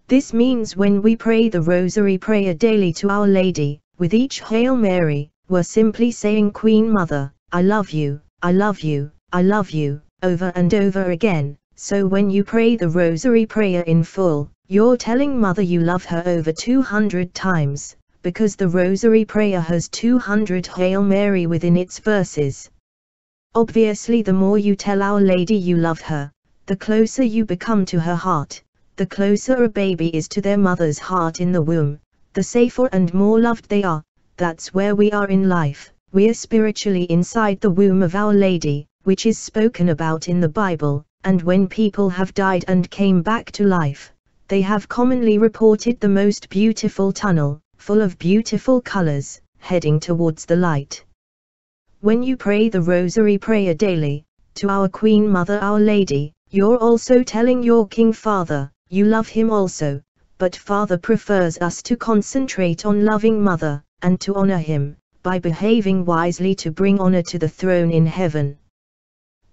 Speaker 1: This means when we pray the Rosary Prayer daily to Our Lady, with each Hail Mary, we're simply saying Queen Mother, I love you, I love you, I love you, over and over again. So when you pray the Rosary Prayer in full, you're telling Mother you love her over 200 times, because the Rosary Prayer has 200 Hail Mary within its verses. Obviously the more you tell Our Lady you love her, the closer you become to her heart, the closer a baby is to their mother's heart in the womb, the safer and more loved they are, that's where we are in life, we are spiritually inside the womb of Our Lady, which is spoken about in the Bible, and when people have died and came back to life, they have commonly reported the most beautiful tunnel, full of beautiful colors, heading towards the light. When you pray the Rosary Prayer daily, to our Queen Mother Our Lady, you're also telling your King Father, you love him also, but Father prefers us to concentrate on loving Mother, and to honor him, by behaving wisely to bring honor to the throne in heaven.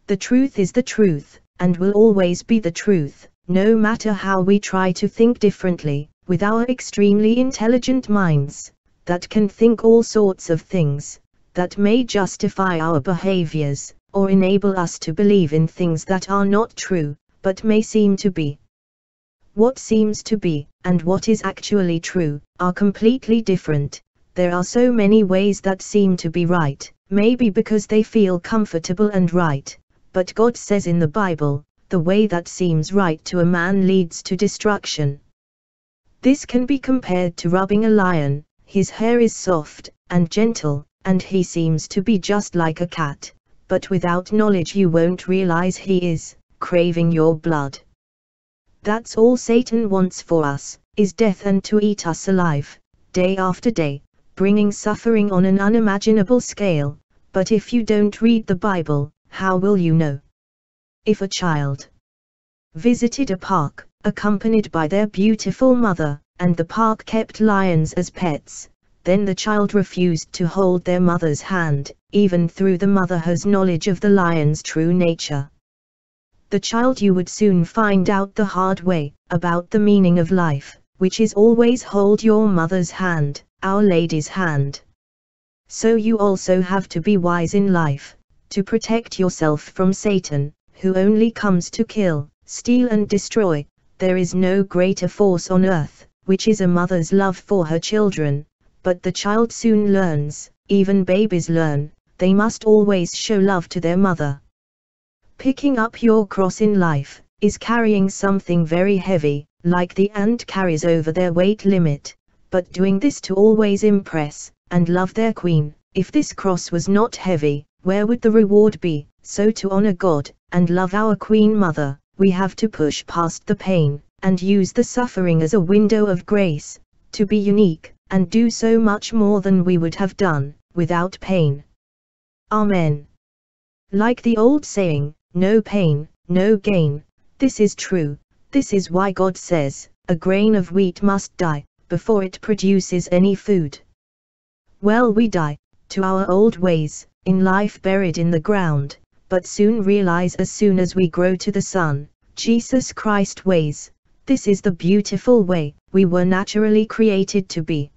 Speaker 1: The truth is the truth, and will always be the truth, no matter how we try to think differently, with our extremely intelligent minds, that can think all sorts of things, that may justify our behaviors, or enable us to believe in things that are not true, but may seem to be. What seems to be, and what is actually true, are completely different. There are so many ways that seem to be right, maybe because they feel comfortable and right, but God says in the Bible, the way that seems right to a man leads to destruction. This can be compared to rubbing a lion, his hair is soft and gentle, and he seems to be just like a cat, but without knowledge you won't realize he is craving your blood. That's all Satan wants for us, is death and to eat us alive, day after day, bringing suffering on an unimaginable scale, but if you don't read the Bible, how will you know? If a child visited a park, accompanied by their beautiful mother, and the park kept lions as pets, then the child refused to hold their mother's hand, even through the mother has knowledge of the lion's true nature. The child you would soon find out the hard way, about the meaning of life, which is always hold your mother's hand, Our Lady's hand. So you also have to be wise in life, to protect yourself from Satan, who only comes to kill, steal and destroy, there is no greater force on earth, which is a mother's love for her children, but the child soon learns, even babies learn, they must always show love to their mother. Picking up your cross in life, is carrying something very heavy, like the ant carries over their weight limit, but doing this to always impress, and love their queen, if this cross was not heavy, where would the reward be? So to honor God, and love our Queen Mother, we have to push past the pain, and use the suffering as a window of grace, to be unique, and do so much more than we would have done, without pain. Amen. Like the old saying, no pain, no gain, this is true, this is why God says, a grain of wheat must die, before it produces any food. Well, we die, to our old ways, in life buried in the ground, but soon realize as soon as we grow to the sun, Jesus Christ ways, this is the beautiful way we were naturally created to be.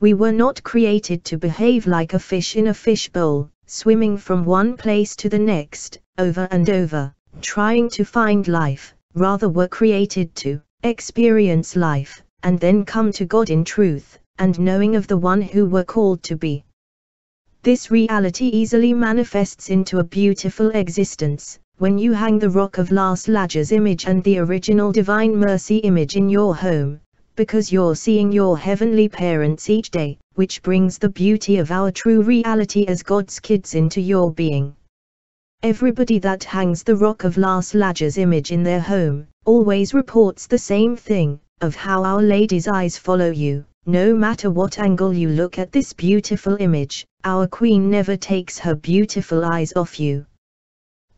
Speaker 1: We were not created to behave like a fish in a fishbowl, swimming from one place to the next, over and over, trying to find life, rather we were created to experience life, and then come to God in truth, and knowing of the one who were called to be. This reality easily manifests into a beautiful existence, when you hang the Rock of Las Lajas image and the original Divine Mercy image in your home, because you're seeing your heavenly parents each day, which brings the beauty of our true reality as God's kids into your being. Everybody that hangs the Rock of Las Lajas image in their home, always reports the same thing, of how Our Lady's eyes follow you, no matter what angle you look at this beautiful image, our Queen never takes her beautiful eyes off you.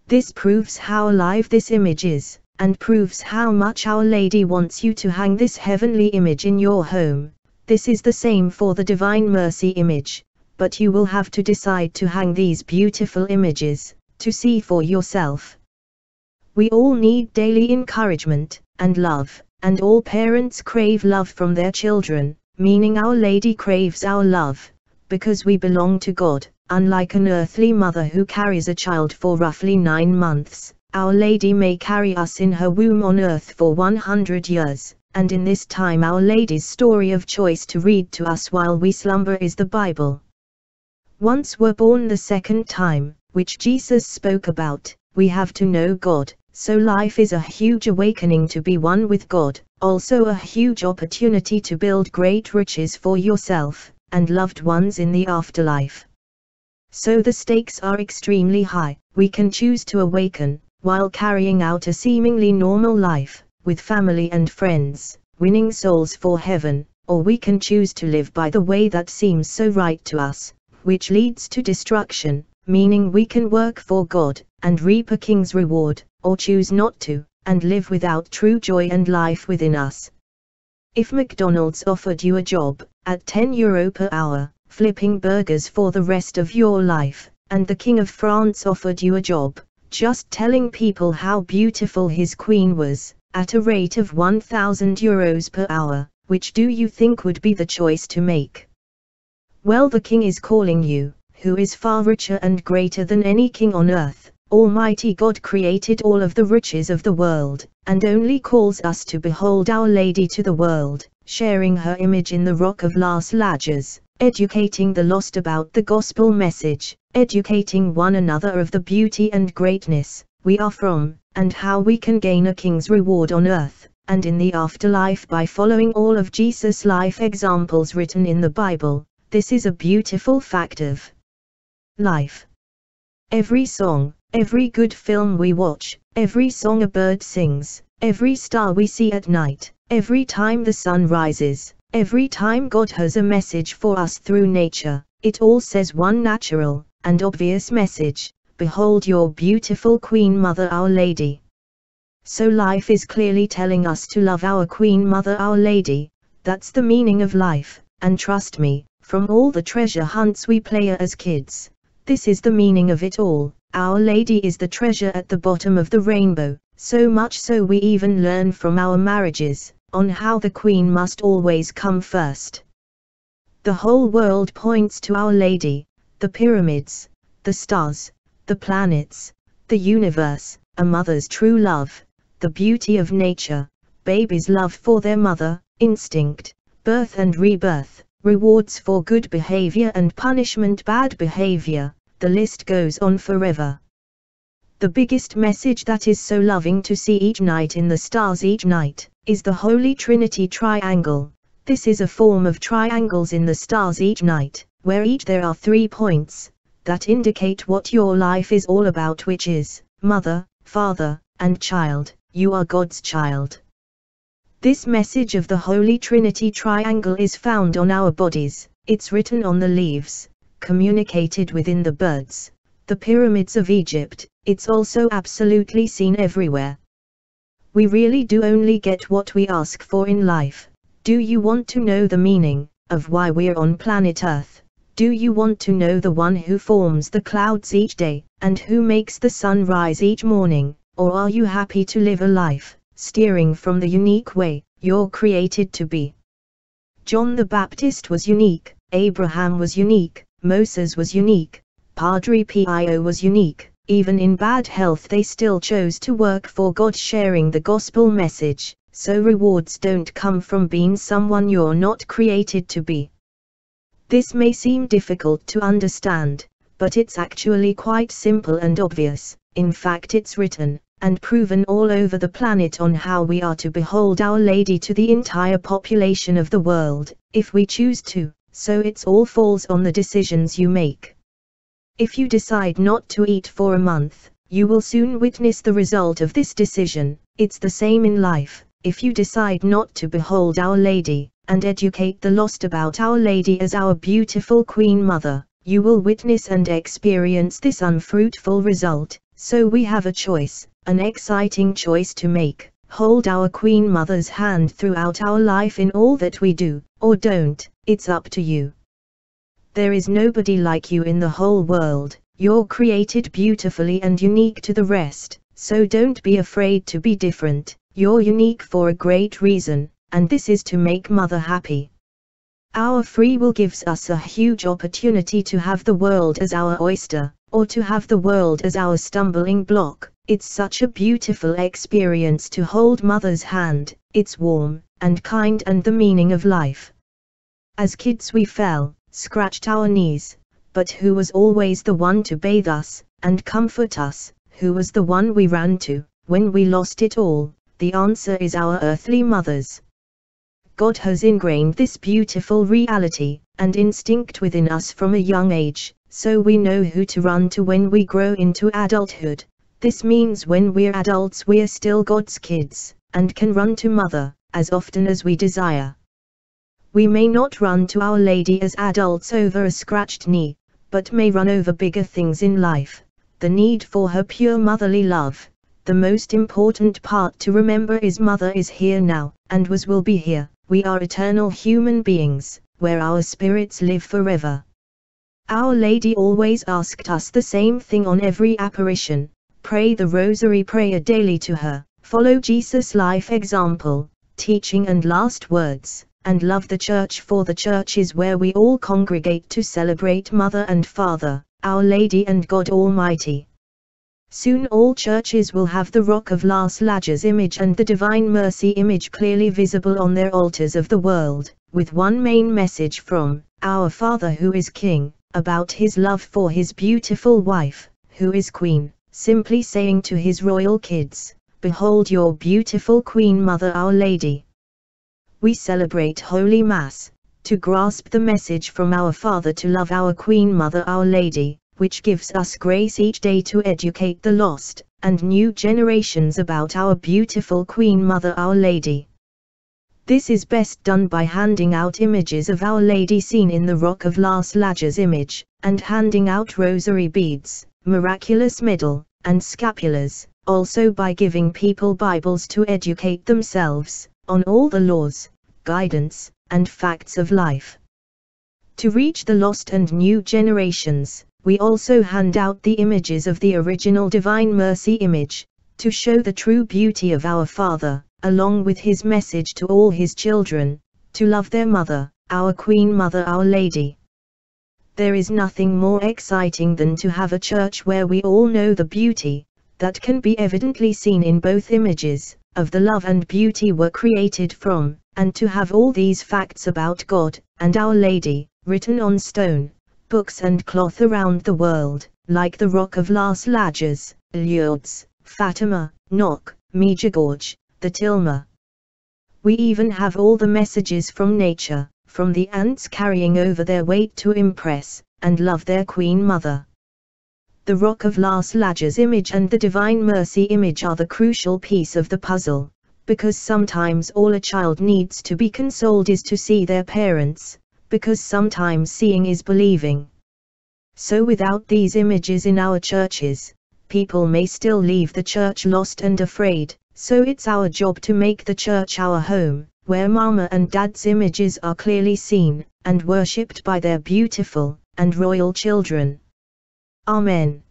Speaker 1: This proves how alive this image is, and proves how much Our Lady wants you to hang this heavenly image in your home. This is the same for the Divine Mercy image, but you will have to decide to hang these beautiful images, to see for yourself. We all need daily encouragement, and love, and all parents crave love from their children, meaning Our Lady craves our love, because we belong to God, unlike an earthly mother who carries a child for roughly nine months. Our Lady may carry us in her womb on earth for 100 years, and in this time Our Lady's story of choice to read to us while we slumber is the Bible. Once we're born the second time, which Jesus spoke about, we have to know God, so life is a huge awakening to be one with God, also a huge opportunity to build great riches for yourself and loved ones in the afterlife. So the stakes are extremely high, we can choose to awaken, while carrying out a seemingly normal life, with family and friends, winning souls for heaven, or we can choose to live by the way that seems so right to us, which leads to destruction, meaning we can work for God, and reap a king's reward, or choose not to, and live without true joy and life within us. If McDonald's offered you a job, at 10 euro per hour, flipping burgers for the rest of your life, and the King of France offered you a job, just telling people how beautiful his queen was, at a rate of 1000 euros per hour, which do you think would be the choice to make? Well the king is calling you, who is far richer and greater than any king on earth, Almighty God created all of the riches of the world, and only calls us to behold Our Lady to the world, sharing her image in the Rock of Las Lajas, educating the lost about the gospel message, educating one another of the beauty and greatness we are from, and how we can gain a king's reward on earth, and in the afterlife by following all of Jesus' life examples written in the Bible. This is a beautiful fact of life. Every song, Every good film we watch, every song a bird sings, every star we see at night, every time the sun rises, every time God has a message for us through nature, it all says one natural and obvious message Behold your beautiful Queen Mother Our Lady. So life is clearly telling us to love our Queen Mother Our Lady, that's the meaning of life, and trust me, from all the treasure hunts we play as kids, this is the meaning of it all. Our Lady is the treasure at the bottom of the rainbow, so much so we even learn from our marriages, on how the Queen must always come first. The whole world points to Our Lady, the pyramids, the stars, the planets, the universe, a mother's true love, the beauty of nature, babies' love for their mother, instinct, birth and rebirth, rewards for good behavior and punishment bad behavior, the list goes on forever. The biggest message that is so loving to see each night in the stars each night, is the Holy Trinity Triangle. This is a form of triangles in the stars each night, where each there are three points, that indicate what your life is all about which is, mother, father, and child, you are God's child. This message of the Holy Trinity Triangle is found on our bodies, it's written on the leaves, communicated within the birds, the pyramids of Egypt, it's also absolutely seen everywhere. We really do only get what we ask for in life, Do you want to know the meaning of why we're on planet Earth? Do you want to know the one who forms the clouds each day, and who makes the sun rise each morning? Or are you happy to live a life, steering from the unique way you're created to be? John the Baptist was unique, Abraham was unique, Moses was unique, Padre Pio was unique, even in bad health they still chose to work for God sharing the gospel message, so rewards don't come from being someone you're not created to be. This may seem difficult to understand, but it's actually quite simple and obvious, in fact it's written, and proven all over the planet on how we are to behold Our Lady to the entire population of the world, if we choose to, so it's all falls on the decisions you make. If you decide not to eat for a month, you will soon witness the result of this decision, it's the same in life, if you decide not to behold Our Lady, and educate the lost about Our Lady as our beautiful Queen Mother, you will witness and experience this unfruitful result, so we have a choice, an exciting choice to make, hold our Queen Mother's hand throughout our life in all that we do, or don't, it's up to you. There is nobody like you in the whole world, you're created beautifully and unique to the rest, so don't be afraid to be different, you're unique for a great reason, and this is to make Mother happy. Our free will gives us a huge opportunity to have the world as our oyster, or to have the world as our stumbling block. It's such a beautiful experience to hold Mother's hand, it's warm and kind and the meaning of life. As kids we fell, scratched our knees, but who was always the one to bathe us and comfort us, who was the one we ran to when we lost it all? The answer is our earthly mothers. God has ingrained this beautiful reality and instinct within us from a young age, so we know who to run to when we grow into adulthood. This means when we're adults we're still God's kids, and can run to Mother, as often as we desire. We may not run to Our Lady as adults over a scratched knee, but may run over bigger things in life, the need for her pure motherly love. The most important part to remember is Mother is here now, and was will be here, we are eternal human beings, where our spirits live forever. Our Lady always asked us the same thing on every apparition, pray the rosary prayer daily to her, follow Jesus' life example, teaching and last words, and love the church for the church is where we all congregate to celebrate Mother and Father, Our Lady and God Almighty. Soon all churches will have the Rock of Las Lajas image and the Divine Mercy image clearly visible on their altars of the world, with one main message from our Father who is King, about his love for his beautiful wife, who is Queen, simply saying to his royal kids, Behold your beautiful Queen Mother Our Lady. We celebrate Holy Mass, to grasp the message from our Father to love our Queen Mother Our Lady, which gives us grace each day to educate the lost and new generations about our beautiful Queen Mother Our Lady. This is best done by handing out images of Our Lady seen in the Rock of Las Lajas image, and handing out rosary beads, miraculous medal, and scapulars, also by giving people Bibles to educate themselves on all the laws, guidance, and facts of life. To reach the lost and new generations, we also hand out the images of the original Divine Mercy image, to show the true beauty of our Father, along with his message to all his children, to love their mother, our Queen Mother Our Lady. There is nothing more exciting than to have a church where we all know the beauty, that can be evidently seen in both images, of the love and beauty were created from, and to have all these facts about God, and Our Lady, written on stone, books and cloth around the world, like the Rock of Las Lajas, Lourdes, Fatima, Knock, Medjugorje, the Tilma. We even have all the messages from nature, from the ants carrying over their weight to impress and love their Queen Mother. The Rock of Las Lajas image and the Divine Mercy image are the crucial piece of the puzzle, because sometimes all a child needs to be consoled is to see their parents, because sometimes seeing is believing. So without these images in our churches, people may still leave the church lost and afraid, so it's our job to make the church our home, where mama and dad's images are clearly seen, and worshipped by their beautiful and royal children. Amen.